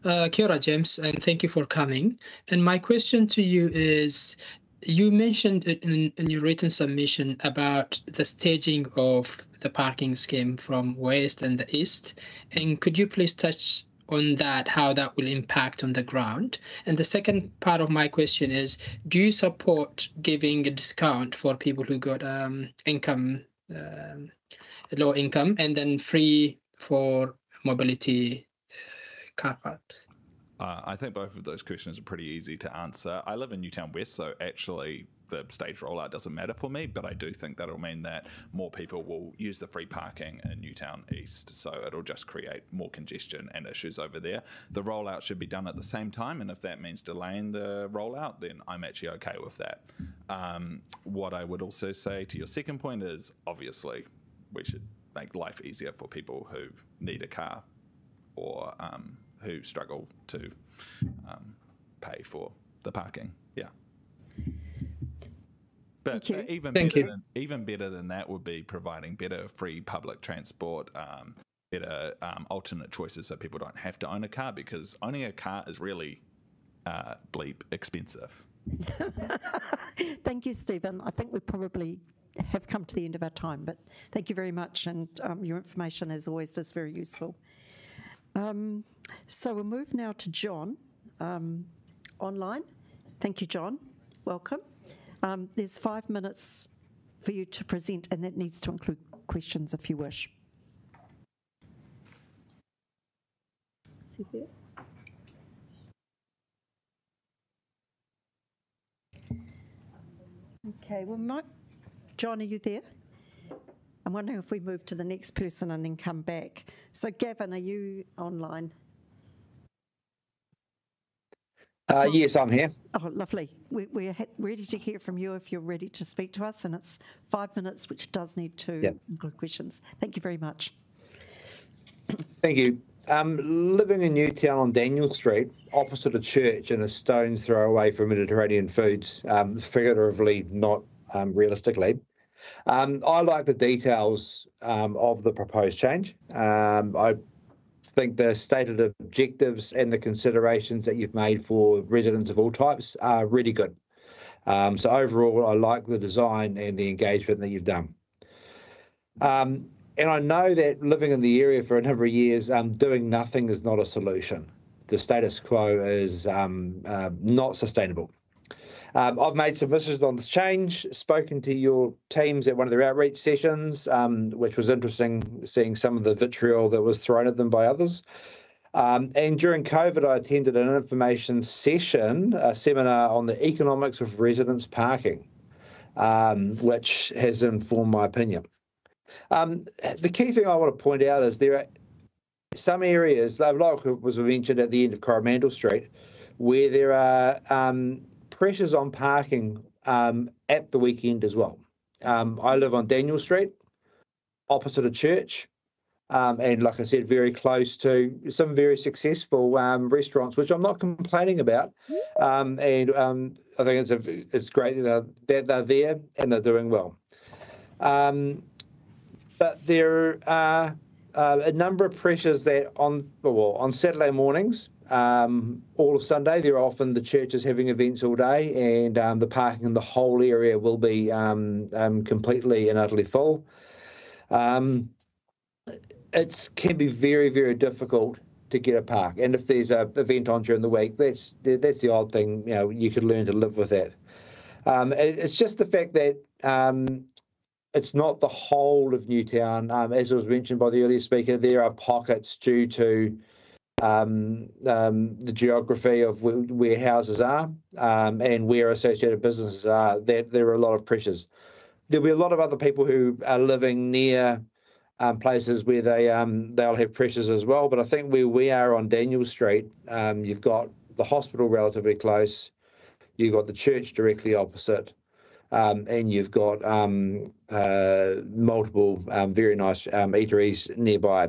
Uh, kia ora, James, and thank you for coming. And my question to you is, you mentioned in, in your written submission about the staging of the parking scheme from west and the east. And could you please touch on that, how that will impact on the ground. And the second part of my question is, do you support giving a discount for people who got um, income, um, low income, and then free for mobility uh, car parks? Uh, I think both of those questions are pretty easy to answer. I live in Newtown West, so actually the stage rollout doesn't matter for me, but I do think that'll mean that more people will use the free parking in Newtown East. So it'll just create more congestion and issues over there. The rollout should be done at the same time, and if that means delaying the rollout, then I'm actually okay with that. Um, what I would also say to your second point is obviously we should make life easier for people who need a car or um, who struggle to um, pay for the parking. Yeah. But uh, even Thank better you. than even better than that would be providing better free public transport, um, better um, alternate choices, so people don't have to own a car because owning a car is really uh, bleep expensive. Thank you, Stephen. I think we probably have come to the end of our time, but thank you very much, and um, your information, as always, is very useful. Um, so we'll move now to John um, online. Thank you, John. Welcome. Um, there's five minutes for you to present, and that needs to include questions if you wish. Is he there? Okay, well, Mike, John, are you there? I'm wondering if we move to the next person and then come back. So, Gavin, are you online? Uh, yes, I'm here. Oh, lovely. We, we're ready to hear from you if you're ready to speak to us, and it's five minutes, which does need to Yep. include questions. Thank you very much. Thank you. Um, living in Newtown on Daniell Street, opposite a church and a stone's throw away from Mediterranean foods, um, figuratively, not um, realistically. Um, I like the details um, of the proposed change. Um, I think the stated objectives and the considerations that you've made for residents of all types are really good. Um, so overall, I like the design and the engagement that you've done. Um, and I know that living in the area for a number of years, um, doing nothing is not a solution. The status quo is um, uh, not sustainable. Um, I've made some submissions on this change, spoken to your teams at one of their outreach sessions, um, which was interesting seeing some of the vitriol that was thrown at them by others. Um, and during COVID, I attended an information session, a seminar on the economics of residence parking, um, which has informed my opinion. Um, the key thing I want to point out is there are some areas, like was mentioned at the end of Coromandel Street, where there are um, pressures on parking um, at the weekend as well. Um, I live on Daniell Street, opposite a church, um, and like I said, very close to some very successful um, restaurants, which I'm not complaining about. Um, and um, I think it's a, it's great that they're, that they're there and they're doing well. But there are uh, a number of pressures that on well on Saturday mornings, um, all of Sunday, there are often the churches having events all day, and um, the parking in the whole area will be um, um completely and utterly full. Um, it can be very, very difficult to get a park, and if there's a event on during the week, that's that's the odd thing. You know, you could learn to live with that. Um, it's just the fact that it's not the whole of Newtown. Um, as was mentioned by the earlier speaker, there are pockets due to um, um, the geography of where, where houses are um, and where associated businesses are. That there are a lot of pressures. There'll be a lot of other people who are living near um, places where they um, they'll have pressures as well. But I think where we are on Daniell Street, you've got the hospital relatively close. You've got the church directly opposite um, and you've got um, uh, multiple um, very nice um, eateries nearby.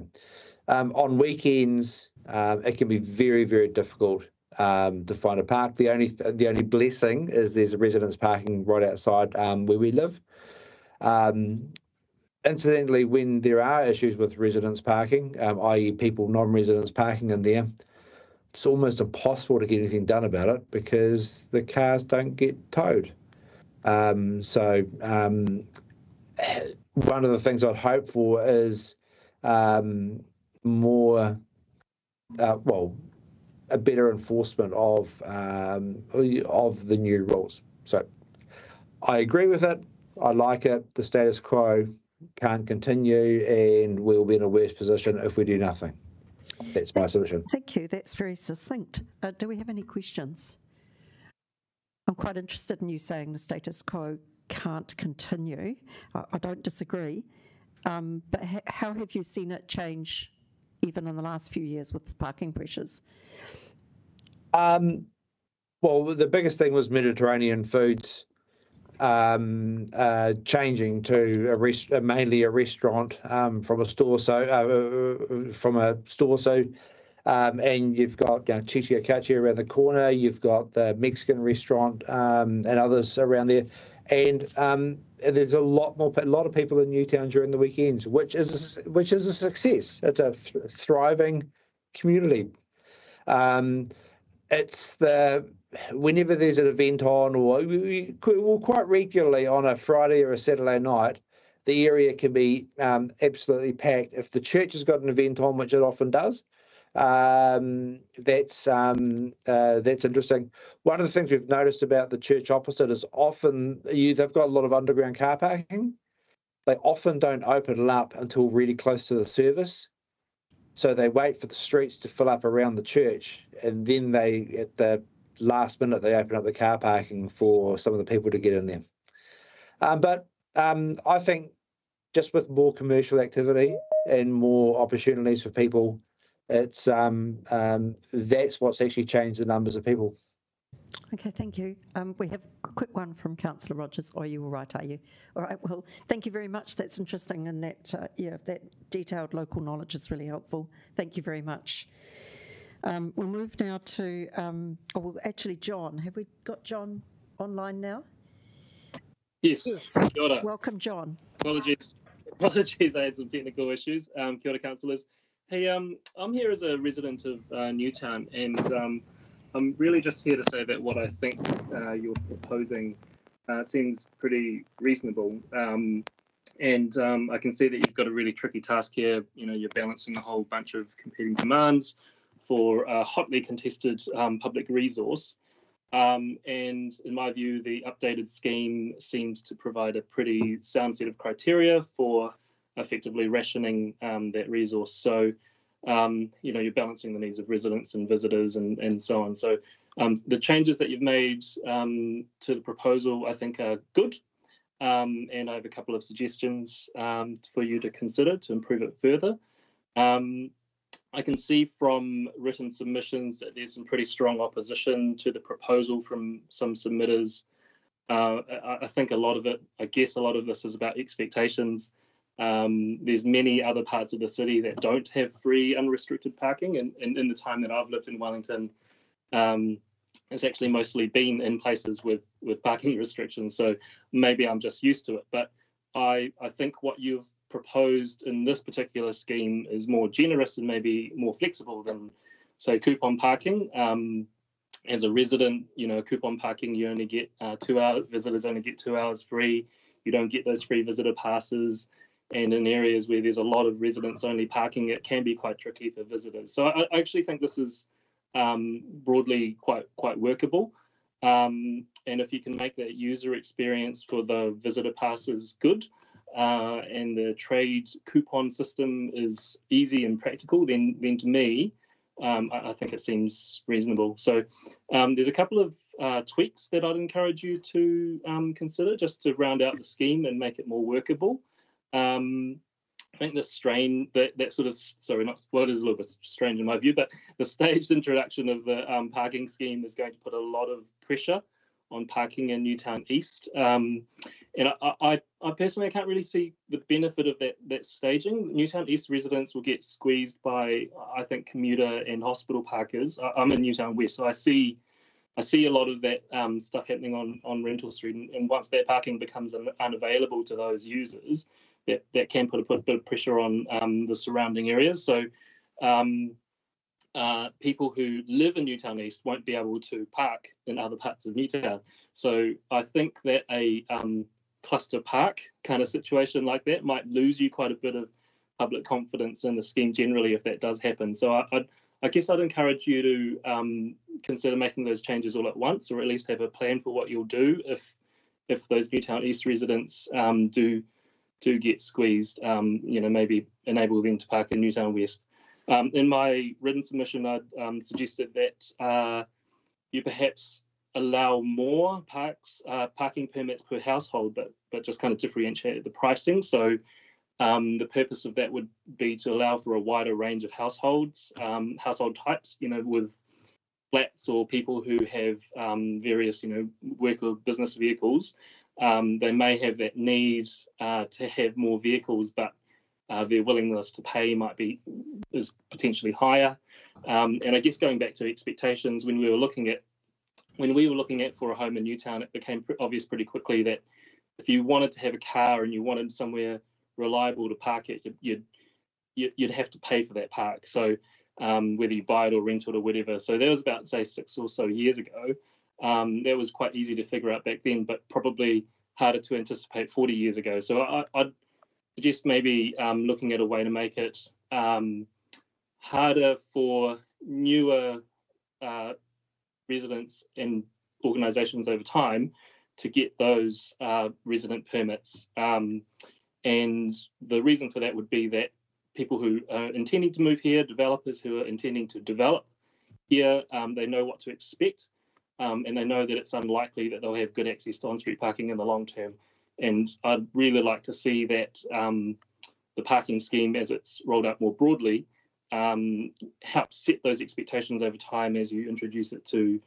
Um, on weekends, um, it can be very, very difficult to find a park. The only the only blessing is there's a residence parking right outside where we live. incidentally, when there are issues with residence parking, i.e., people non-residents parking in there, it's almost impossible to get anything done about it because the cars don't get towed. Um, so um, one of the things I'd hope for is um, more, uh, well, a better enforcement of um, of the new rules. So I agree with it. I like it. The status quo can't continue, and we'll be in a worse position if we do nothing. That's my solution. Thank you. That's very succinct. Uh, do we have any questions? I'm quite interested in you saying the status quo can't continue. I, I don't disagree. Um, but ha- how have you seen it change even in the last few years with parking pressures? Um, well, the biggest thing was Mediterranean foods um, uh, changing to a rest- mainly a restaurant um, from a store, so uh, uh from a store. So um, and you've got you know, Chichi around the corner. You've got the Mexican restaurant um, and others around there. And um, there's a lot more, a lot of people in Newtown during the weekends, which is a, which is a success. It's a th- thriving community. Um, it's the whenever there's an event on, or well, quite regularly on a Friday or a Saturday night, the area can be um, absolutely packed. If the church has got an event on, which it often does, um, that's um, uh, that's interesting. One of the things we've noticed about the church opposite is often you, they've got a lot of underground car parking. They often don't open it up until really close to the service. So they wait for the streets to fill up around the church, and then they, at the last minute, they open up the car parking for some of the people to get in there. Um, but um, I think just with more commercial activity and more opportunities for people it's um, um, that's what's actually changed the numbers of people. Okay, thank you. Um, we have a quick one from Councillor Rogers. Are you all right, are you? All right, well, thank you very much. That's interesting and that, uh, yeah, that detailed local knowledge is really helpful. Thank you very much. Um, we'll move now to, um, oh, well, actually, John. Have we got John online now? Yes. Yes. Kia. Welcome, John. Apologies. Apologies, I had some technical issues. Um, kia ora, councillors. Hey, um, I'm here as a resident of uh, Newtown, and um, I'm really just here to say that what I think uh, you're proposing uh, seems pretty reasonable. Um, and um, I can see that you've got a really tricky task here. You know, you're balancing a whole bunch of competing demands for a hotly contested um, public resource. Um, and in my view, the updated scheme seems to provide a pretty sound set of criteria for effectively rationing um, that resource. So, um, you know, you're balancing the needs of residents and visitors and, and so on. So um, the changes that you've made um, to the proposal, I think, are good. Um, and I have a couple of suggestions um, for you to consider to improve it further. I can see from written submissions that there's some pretty strong opposition to the proposal from some submitters. Uh, I, I think a lot of it, I guess a lot of this is about expectations. Um, there's many other parts of the city that don't have free unrestricted parking, and, and in the time that I've lived in Wellington, um, it's actually mostly been in places with with parking restrictions. So maybe I'm just used to it, but I I think what you've proposed in this particular scheme is more generous and maybe more flexible than say coupon parking. Um, as a resident, you know, coupon parking, you only get uh, two hours, visitors only get two hours free. You don't get those free visitor passes and in areas where there's a lot of residents only parking, it can be quite tricky for visitors. So I, I actually think this is um, broadly quite quite workable. Um, and if you can make that user experience for the visitor passes good, uh, and the trade coupon system is easy and practical, then then to me, um, I, I, think it seems reasonable. So um, there's a couple of uh, tweaks that I'd encourage you to um, consider just to round out the scheme and make it more workable. Um, I think the strain that that sort of sorry not well it is a little bit strange in my view, but the staged introduction of the um, parking scheme is going to put a lot of pressure on parking in Newtown East. Um, and I, I, I, personally I can't really see the benefit of that that staging. Newtown East residents will get squeezed by I think commuter and hospital parkers. I, am in Newtown West, so I see I see a lot of that um, stuff happening on on Rintoul Street, and, and once that parking becomes un, unavailable to those users, that, that can put a, put a bit of pressure on um, the surrounding areas. So um, uh, people who live in Newtown East won't be able to park in other parts of Newtown. So I think that a um, cluster park kind of situation like that might lose you quite a bit of public confidence in the scheme generally if that does happen. So I, I'd, I guess I'd encourage you to um, consider making those changes all at once, or at least have a plan for what you'll do if if those Newtown East residents um, do do get squeezed, um, you know, maybe enable them to park in Newtown West. Um, in my written submission, I um, suggested that uh, you perhaps allow more parks uh, parking permits per household, but but just kind of differentiate the pricing. So um, the purpose of that would be to allow for a wider range of households, um, household types, you know, with flats or people who have um, various, you know, work or business vehicles um, they may have that need uh, to have more vehicles, but uh, their willingness to pay might be is potentially higher. Um, and I guess going back to expectations, when we were looking at when we were looking at for a home in Newtown, it became obvious pretty quickly that if you wanted to have a car and you wanted somewhere reliable to park it, you'd you'd, you'd have to pay for that park. So um, whether you buy it or rent it or whatever. So that was about say six or so years ago. Um, that was quite easy to figure out back then, but probably harder to anticipate 40 years ago. So I, would suggest maybe um, looking at a way to make it um, harder for newer uh, residents and organisations over time to get those uh, resident permits. Um, and the reason for that would be that people who are intending to move here, developers who are intending to develop here, um, they know what to expect um, and they know that it's unlikely that they'll have good access to on-street parking in the long term. And I'd really like to see that um, the parking scheme, as it's rolled out more broadly, um, help set those expectations over time as you introduce it to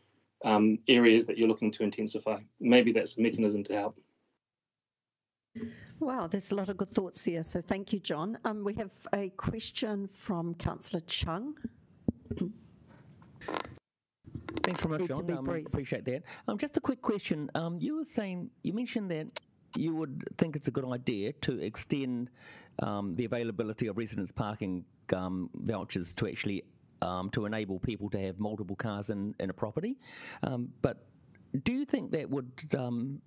um, areas that you're looking to intensify. Maybe that's a mechanism to help. Wow, there's a lot of good thoughts there. So thank you, John. Um, we have a question from Councillor Chung. Thanks very much, Need John. Um, appreciate that. Um, just a quick question. Um, you were saying you mentioned that you would think it's a good idea to extend um, the availability of residence parking um, vouchers to actually um, to enable people to have multiple cars in, in a property. Um, but do you think that would um,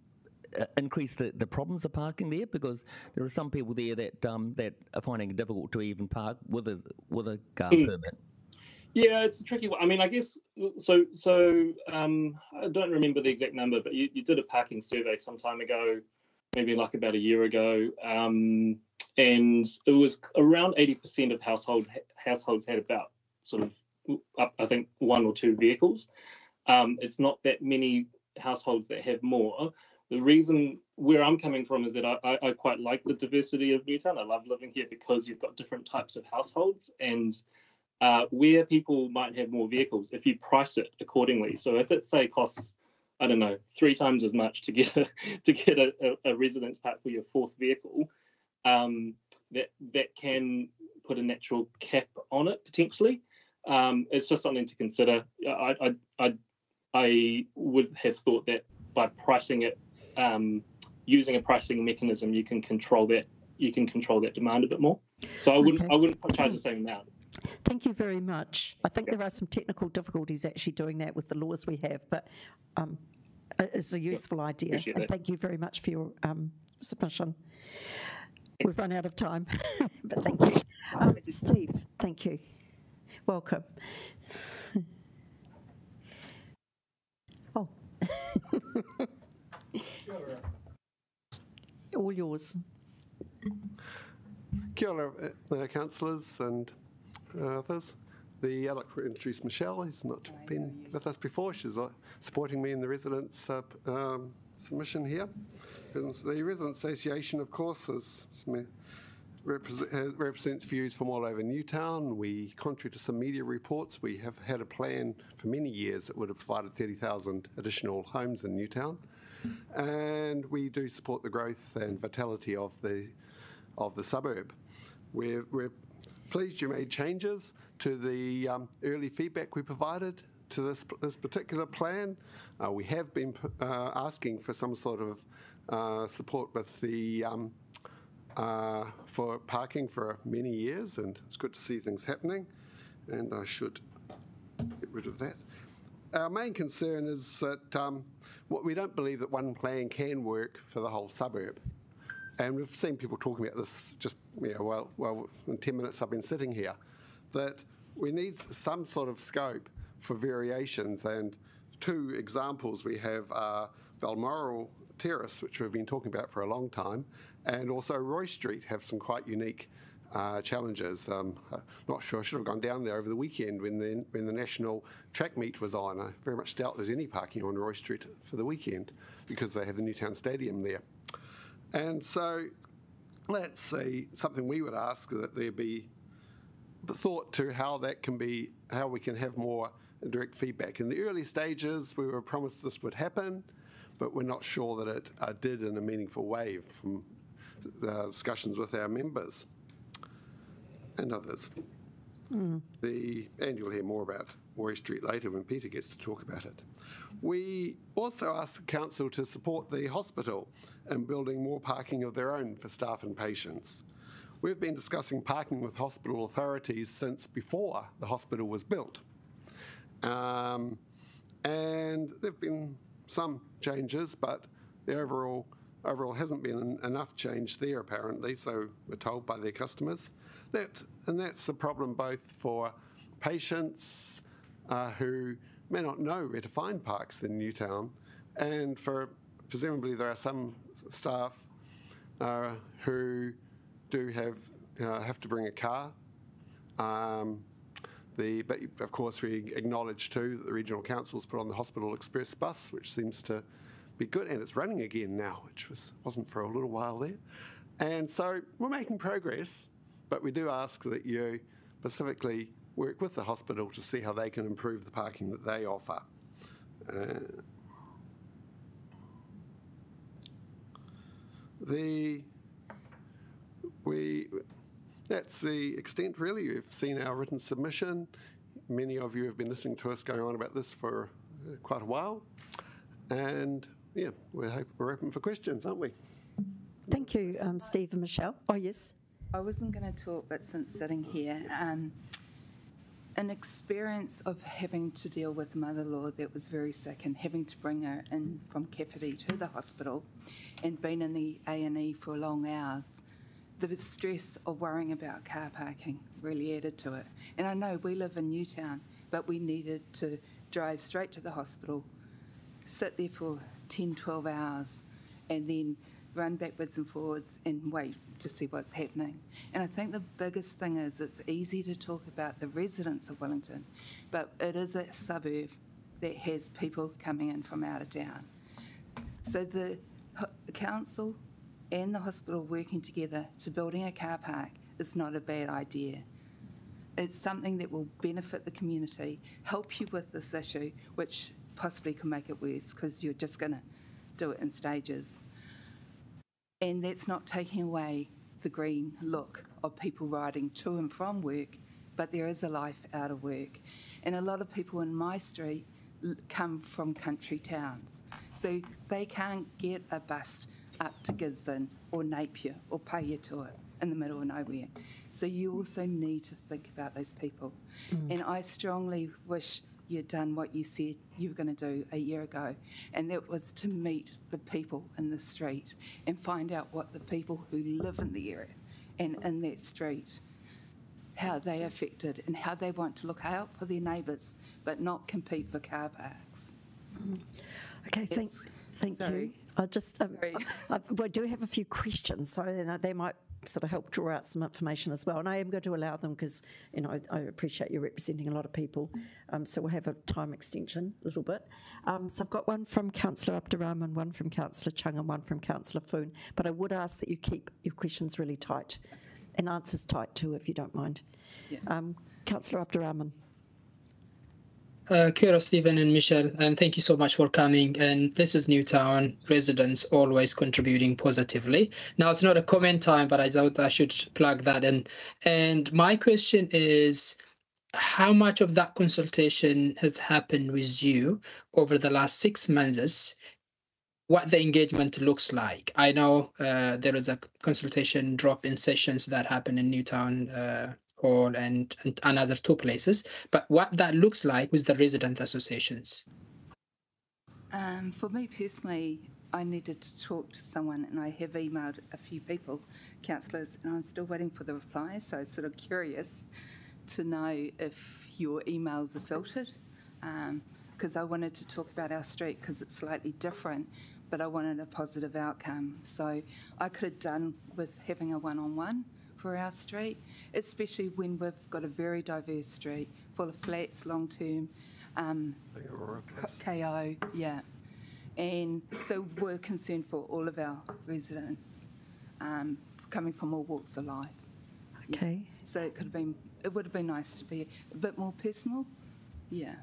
uh, increase the, the problems of parking there? Because there are some people there that um, that are finding it difficult to even park with a with a car Mm. permit. Yeah, it's a tricky one. I mean, I guess so. So um, I don't remember the exact number, but you, you did a parking survey some time ago, maybe like about a year ago, um, and it was around eighty percent of household households had about sort of I think one or two vehicles. Um, it's not that many households that have more. The reason where I'm coming from is that I, I, I quite like the diversity of Newtown. I love living here because you've got different types of households and uh, where people might have more vehicles if you price it accordingly. So if it say costs, I don't know, three times as much to get a, to get a, a, a residence park for your fourth vehicle, um, that that can put a natural cap on it potentially. Um, it's just something to consider. I, I I I would have thought that by pricing it, um, using a pricing mechanism, you can control that you can control that demand a bit more. So I wouldn't Okay. I wouldn't charge the same amount. Thank you very much. I think there are some technical difficulties actually doing that with the laws we have, but um, it's a useful idea. appreciate And that. thank you very much for your um, submission. We've run out of time, but thank you. Um, Steve, thank you. Welcome. Oh. All yours. Kia ora, uh, councillors and others. The, I'd like to introduce Michelle, who's not been with us before. She's uh, supporting me in the residents' uh, um, submission here. The Resident Association, of course, is represent, uh, represents views from all over Newtown. We, contrary to some media reports, we have had a plan for many years that would have provided 30,000 additional homes in Newtown. And we do support the growth and vitality of the of the suburb. We're, we're pleased you made changes to the um, early feedback we provided to this, this particular plan. Uh, we have been uh, asking for some sort of uh, support with the um, uh, for parking for many years, and it's good to see things happening. And I should get rid of that. Our main concern is that um, what we don't believe that one plan can work for the whole suburb. And we've seen people talking about this just, yeah, well, well, in 10 minutes I've been sitting here, that we need some sort of scope for variations. And two examples we have are Balmoral Terrace, which we've been talking about for a long time, and also Roy Street have some quite unique uh, challenges. Um, uh, not sure, I should have gone down there over the weekend when the, when the national track meet was on. I very much doubt there's any parking on Roy Street for the weekend because they have the Newtown Stadium there. And so let's see, something we would ask that there be thought to how that can be, how we can have more direct feedback. In the early stages, we were promised this would happen, but we're not sure that it uh, did in a meaningful way from uh, discussions with our members and others. The, and you'll hear more about Roy Street later when Peter gets to talk about it. We also asked the council to support the hospital in building more parking of their own for staff and patients. We've been discussing parking with hospital authorities since before the hospital was built. Um, and there have been some changes, but the overall overall hasn't been enough change there apparently. So we're told by their customers that, and that's a problem both for patients uh, who may not know where to find parks in Newtown, and for presumably there are some staff uh, who do have uh, have to bring a car. Um, the, but of course, we acknowledge too that the regional council's put on the Hospital Express bus, which seems to be good, and it's running again now, which was wasn't for a little while there. And so we're making progress, but we do ask that you specifically work with the hospital to see how they can improve the parking that they offer. Uh, the we that's the extent really. You've seen our written submission. Many of you have been listening to us going on about this for uh, quite a while, and yeah, we're, hope, we're open for questions, aren't we? Thank you, um, Steve and Michelle. Oh, yes. I wasn't going to talk, but since sitting here, um, an experience of having to deal with mother-in-law that was very sick and having to bring her in from Kapiti to the hospital and being in the A&E for long hours, the stress of worrying about car parking really added to it. And I know we live in Newtown, but we needed to drive straight to the hospital, sit there for 10, 12 hours, and then run backwards and forwards and wait to see what's happening. And I think the biggest thing is it's easy to talk about the residents of Wellington, but it is a suburb that has people coming in from out of town. So the, council and the hospital working together to building a car park is not a bad idea. It's something that will benefit the community, help you with this issue, which possibly can make it worse because you're just going to do it in stages. And that's not taking away the green look of people riding to and from work, but there is a life out of work. And a lot of people in my street come from country towns, so they can't get a bus up to Gisborne or Napier or Pahiatua in the middle of nowhere. So you also need to think about those people. Mm. And I strongly wish you'd done what you said you were going to do a year ago, and that was to meet the people in the street and find out what the people who live in the area and in that street how they are affected and how they want to look out for their neighbours but not compete for car parks. Mm. Okay, thanks. Thank sorry. you. I just um, I, I, do have a few questions, so then they might sort of help draw out some information as well. And I am going to allow them because, you know, I, I, appreciate you representing a lot of people. Um, so we'll have a time extension a little bit. Um, so I've got one from Councillor Abdurahman, one from Councillor Chung, and one from Councillor Foon. But I would ask that you keep your questions really tight and answers tight too, if you don't mind. Yeah. Um, Councillor Abdurahman. Uh, Kia ora, Stephen, and Michelle, and thank you so much for coming. And this is Newtown residents always contributing positively. Now, it's not a comment time, but I thought I should plug that in. And my question is how much of that consultation has happened with you over the last six months? What the engagement looks like. I know uh, there is a consultation drop in sessions that happened in Newtown uh, And, and another two places, but what that looks like with the resident associations. Um, for me personally, I needed to talk to someone, and I have emailed a few people, councillors, and I'm still waiting for the reply. So, sort of curious to know if your emails are filtered, because um, I wanted to talk about our street because it's slightly different, but I wanted a positive outcome. So, I could have done with having a one-on-one for our street, especially when we've got a very diverse street full of flats, long term, um, KO, yeah. And so we're concerned for all of our residents um, coming from all walks of life. Okay. Yeah. So it could have been, it would have been nice to be a bit more personal, yeah.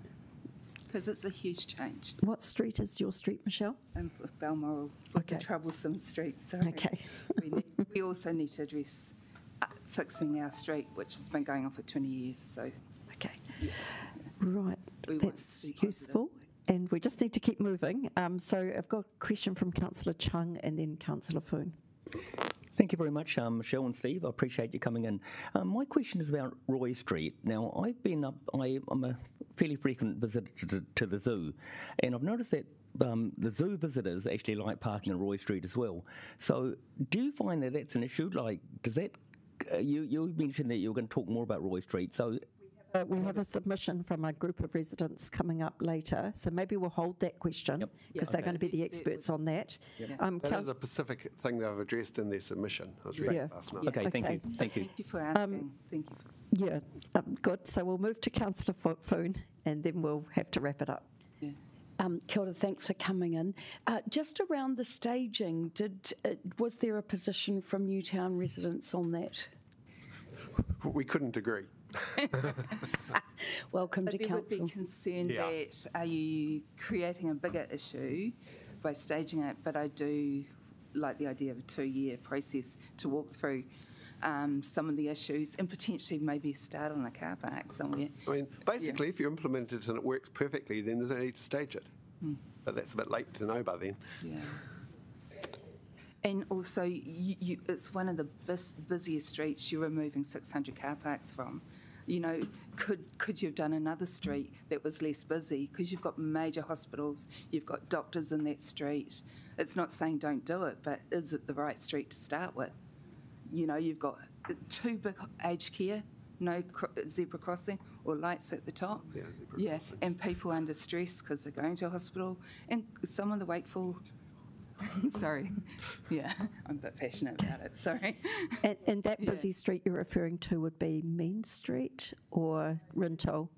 Because it's a huge change. What street is your street, Michelle? Um, Balmoral, okay. the troublesome street. So okay. we, need, we also need to address fixing our street, which has been going on for 20 years. So, okay, yeah. right, we that's useful. And we just need to keep moving. Um, so I've got a question from Councillor Chung and then Councillor Foon. Thank you very much, um, Michelle and Steve. I appreciate you coming in. Um, my question is about Roy Street. Now, I've been up, I, am a fairly frequent visitor to, to, the zoo, and I've noticed that um, the zoo visitors actually like parking on Roy Street as well. So, do you find that that's an issue? Like, does that uh, you, you mentioned that you were going to talk more about Roy Street. So uh, we have a submission from a group of residents coming up later, so maybe we'll hold that question because yep. they're going to be the experts on that. Yep. Um, that is a specific thing they've addressed in their submission. I was reading yeah. last night. Okay, okay, thank you. Thank you. Thank you for asking. Um, thank you. For yeah, um, good. So we'll move to Councillor Foon and then we'll have to wrap it up. Yeah. Um, kia ora, thanks for coming in. Uh, just around the staging, did uh, was there a position from Newtown residents on that? we couldn't agree. Welcome but to there council. would be concern Yeah. that are you creating a bigger issue by staging it? But I do like the idea of a two-year process to walk through um, some of the issues and potentially maybe start on a car park somewhere. I mean, basically, if you implement it and it works perfectly, then there's no need to stage it. Hmm. But that's a bit late to know by then. Yeah. And also, you, you, it's one of the bus, busiest streets you're removing 600 car parks from. You know, could could you have done another street that was less busy? Because you've got major hospitals, you've got doctors in that street. It's not saying don't do it, but is it the right street to start with? You know, you've got two big aged care, no cr- zebra crossing or lights at the top. Yeah, zebra Yeah, and people under stress because they're going to hospital, and some of the wakeful. sorry, yeah, I'm a bit passionate about it. Sorry. And, and that Yeah. busy street you're referring to would be Mein Street or Rintoul?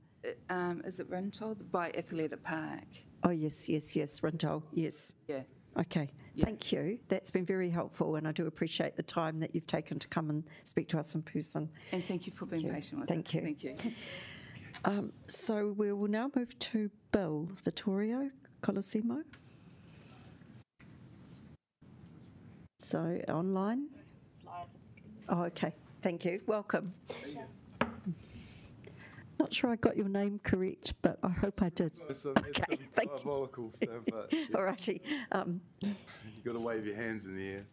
Um, is it Rintoul by Athletic Park? Oh, yes, yes, yes, Rintoul, yes. Yeah. Okay, thank you. That's been very helpful, and I do appreciate the time that you've taken to come and speak to us in person. And thank you for being Thank patient with Thank us. you. Thank you. Um, so we will now move to Bill Vittorio Colosimo. So online. Oh, okay. Thank you. Welcome. Not sure I got your name correct, but I hope I did. It's, a, Okay, thank you. diabolical thing, but yeah, All righty. Um, you got to wave your hands in the air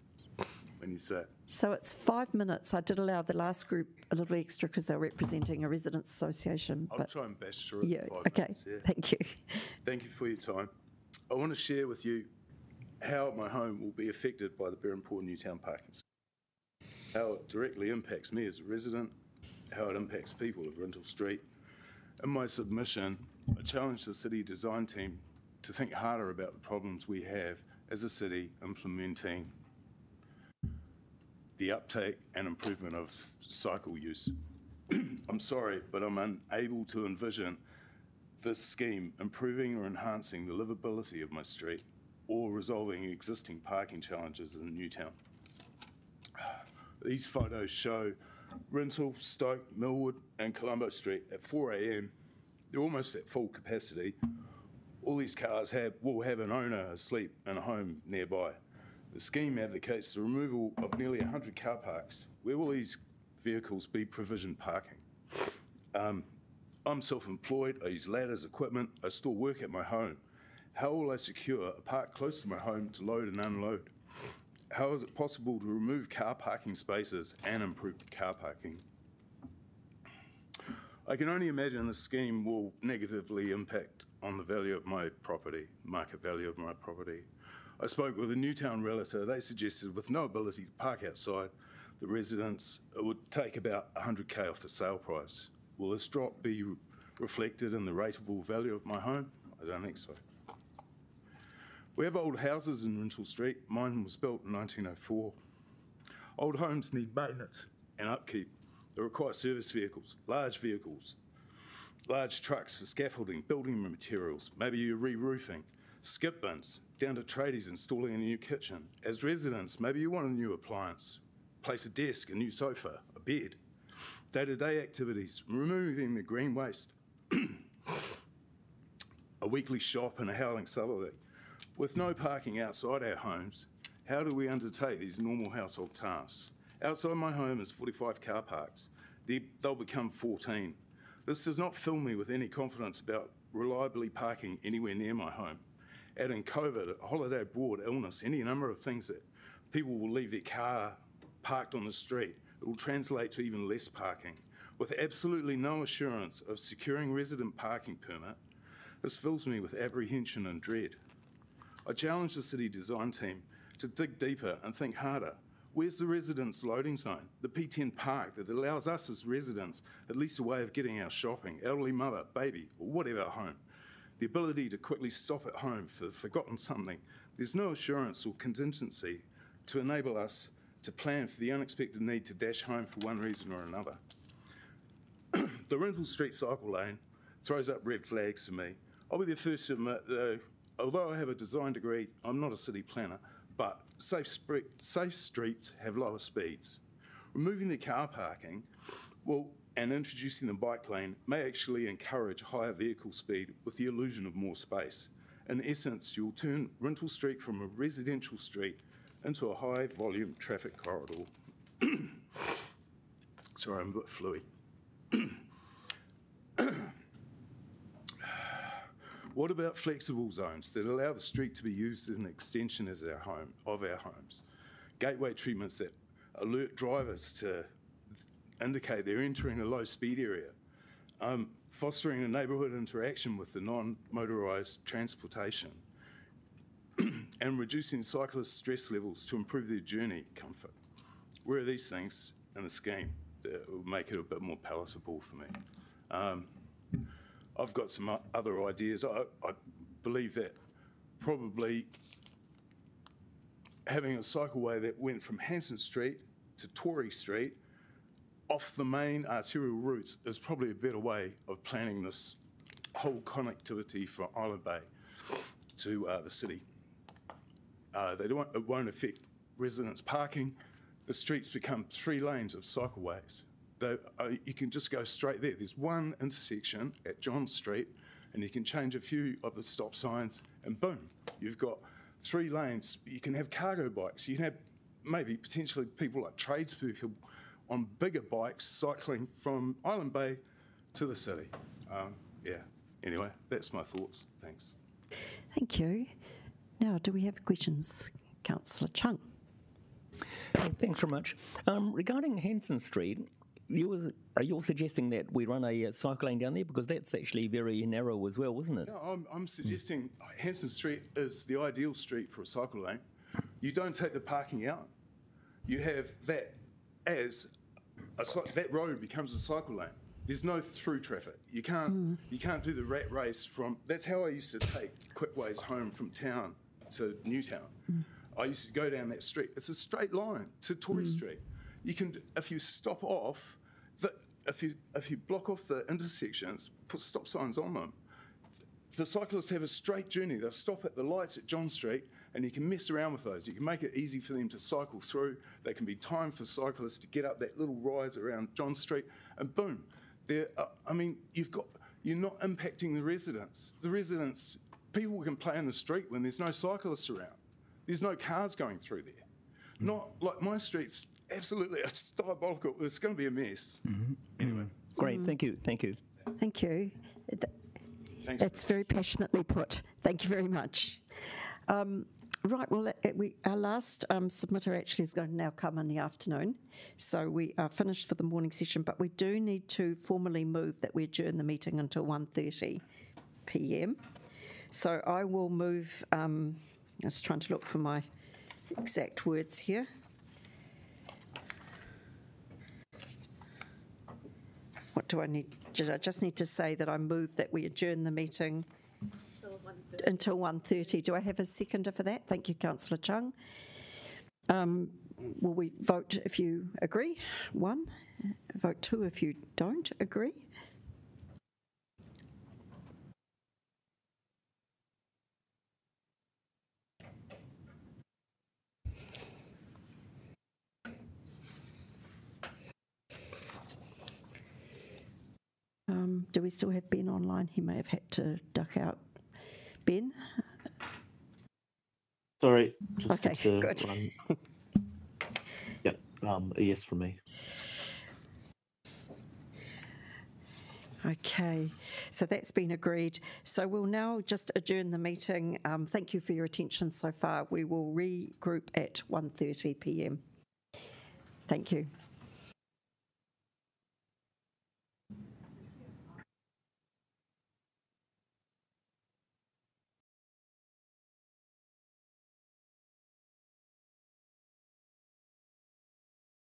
when you sit. so it's five minutes. I did allow the last group a little extra because they're representing a residents' association. I'll try and bash through it. yeah, okay. minutes, yeah. Thank you. Thank you for your time. I want to share with you how my home will be affected by the Berhampore Newtown parking scheme, how it directly impacts me as a resident, how it impacts people of Rintoul Street. In my submission, I challenge the city design team to think harder about the problems we have as a city implementing the uptake and improvement of cycle use. I'm sorry, but I'm unable to envision this scheme improving or enhancing the livability of my street or resolving existing parking challenges in Newtown. These photos show Rintoul, Stoke, Millwood, and Colombo Street at 4 a.m. They're almost at full capacity. All these cars have, will have an owner asleep in a home nearby. The scheme advocates the removal of nearly 100 car parks. Where will these vehicles be provisioned parking? Um, I'm self employed, I use ladders, equipment, I still work at my home. How will I secure a park close to my home to load and unload? How is it possible to remove car parking spaces and improve car parking? I can only imagine the scheme will negatively impact on the value of my property, market value of my property. I spoke with a Newtown realtor. They suggested, with no ability to park outside, the residents it would take about 100k off the sale price. Will this drop be reflected in the rateable value of my home? I don't think so. We have old houses in Rintoul Street. Mine was built in 1904. Old homes need maintenance and upkeep. They require service vehicles, large vehicles, large trucks for scaffolding, building materials, maybe you're re-roofing, skip bins, down to tradies installing a new kitchen. As residents, maybe you want a new appliance, place a desk, a new sofa, a bed. Day-to-day activities, removing the green waste, a weekly shop and a howling Saturday. With no parking outside our homes, how do we undertake these normal household tasks? Outside my home is 45 car parks. They- They'll become 14. This does not fill me with any confidence about reliably parking anywhere near my home. Add in COVID, holiday abroad, illness, any number of things that people will leave their car parked on the street. It will translate to even less parking. With absolutely no assurance of securing resident parking permit, this fills me with apprehension and dread. I challenge the city design team to dig deeper and think harder. Where's the residents' loading zone? The P10 park that allows us as residents at least a way of getting our shopping, elderly mother, baby, or whatever home. The ability to quickly stop at home for the forgotten something. There's no assurance or contingency to enable us to plan for the unexpected need to dash home for one reason or another. the Rintoul Street cycle lane throws up red flags to me. I'll be the first to admit, though, although I have a design degree, I'm not a city planner, but safe, safe streets have lower speeds. Removing the car parking, well, and introducing the bike lane may actually encourage higher vehicle speed with the illusion of more space. In essence, you'll turn Rintoul Street from a residential street into a high volume traffic corridor. Sorry, I'm a bit fluey. what about flexible zones that allow the street to be used as an extension as our home, of our homes? Gateway treatments that alert drivers to indicate they're entering a low speed area. Um, fostering a neighbourhood interaction with the non motorised transportation. and reducing cyclist stress levels to improve their journey comfort. Where are these things in the scheme that will make it a bit more palatable for me? Um, I've got some other ideas. I, I believe that probably having a cycleway that went from Hanson Street to Tory Street off the main arterial routes is probably a better way of planning this whole connectivity from Island Bay to uh, the city. Uh, they don't, it won't affect residents' parking. The streets become three lanes of cycleways. They, uh, you can just go straight there. There's one intersection at John Street, and you can change a few of the stop signs, and boom, you've got three lanes. You can have cargo bikes. You can have maybe potentially people like tradespeople on bigger bikes cycling from Island Bay to the city. Um, yeah, anyway, that's my thoughts. Thanks. Thank you. Now, do we have questions? Councillor Chung. Thanks very much. Um, regarding Hanson Street, you are you suggesting that we run a uh, cycle lane down there because that's actually very narrow as well, wasn't it? No, I'm, I'm suggesting Hanson Street is the ideal street for a cycle lane. You don't take the parking out. You have that as a, that road becomes a cycle lane. There's no through traffic. You can't mm. you can't do the rat race from. That's how I used to take Quickways home from town to Newtown. Mm. I used to go down that street. It's a straight line to Tory mm. Street. You can if you stop off, the, if you if you block off the intersections, put stop signs on them. The cyclists have a straight journey. They'll stop at the lights at John Street and you can mess around with those. You can make it easy for them to cycle through. They can be timed for cyclists to get up that little rise around John Street, and boom, there. Uh, I mean, you've got you're not impacting the residents. The residents, people can play in the street when there's no cyclists around. There's no cars going through there. Mm. Not like my street's absolutely it's diabolical. It's going to be a mess. Mm-hmm. Anyway, great. Mm. Thank you. Thank you. Thank you. Thanks. It's very passionately put. Thank you very much. Um, Right, well, we, our last um, submitter actually is going to now come in the afternoon. So we are finished for the morning session, but we do need to formally move that we adjourn the meeting until 1.30 p.m. So I will move, um, I'm just trying to look for my exact words here. Do I need? I just need to say that I move that we adjourn the meeting until 1.30. Do I have a seconder for that? Thank you, Councillor Chung. Um, will we vote if you agree? One. Vote two if you don't agree. Um, do we still have Ben online? He may have had to duck out Ben? Sorry, just okay, to good. Run. yep, um, a yes from me. Okay, so that's been agreed. So we'll now just adjourn the meeting. Um, thank you for your attention so far. We will regroup at 1.30 p.m. Thank you.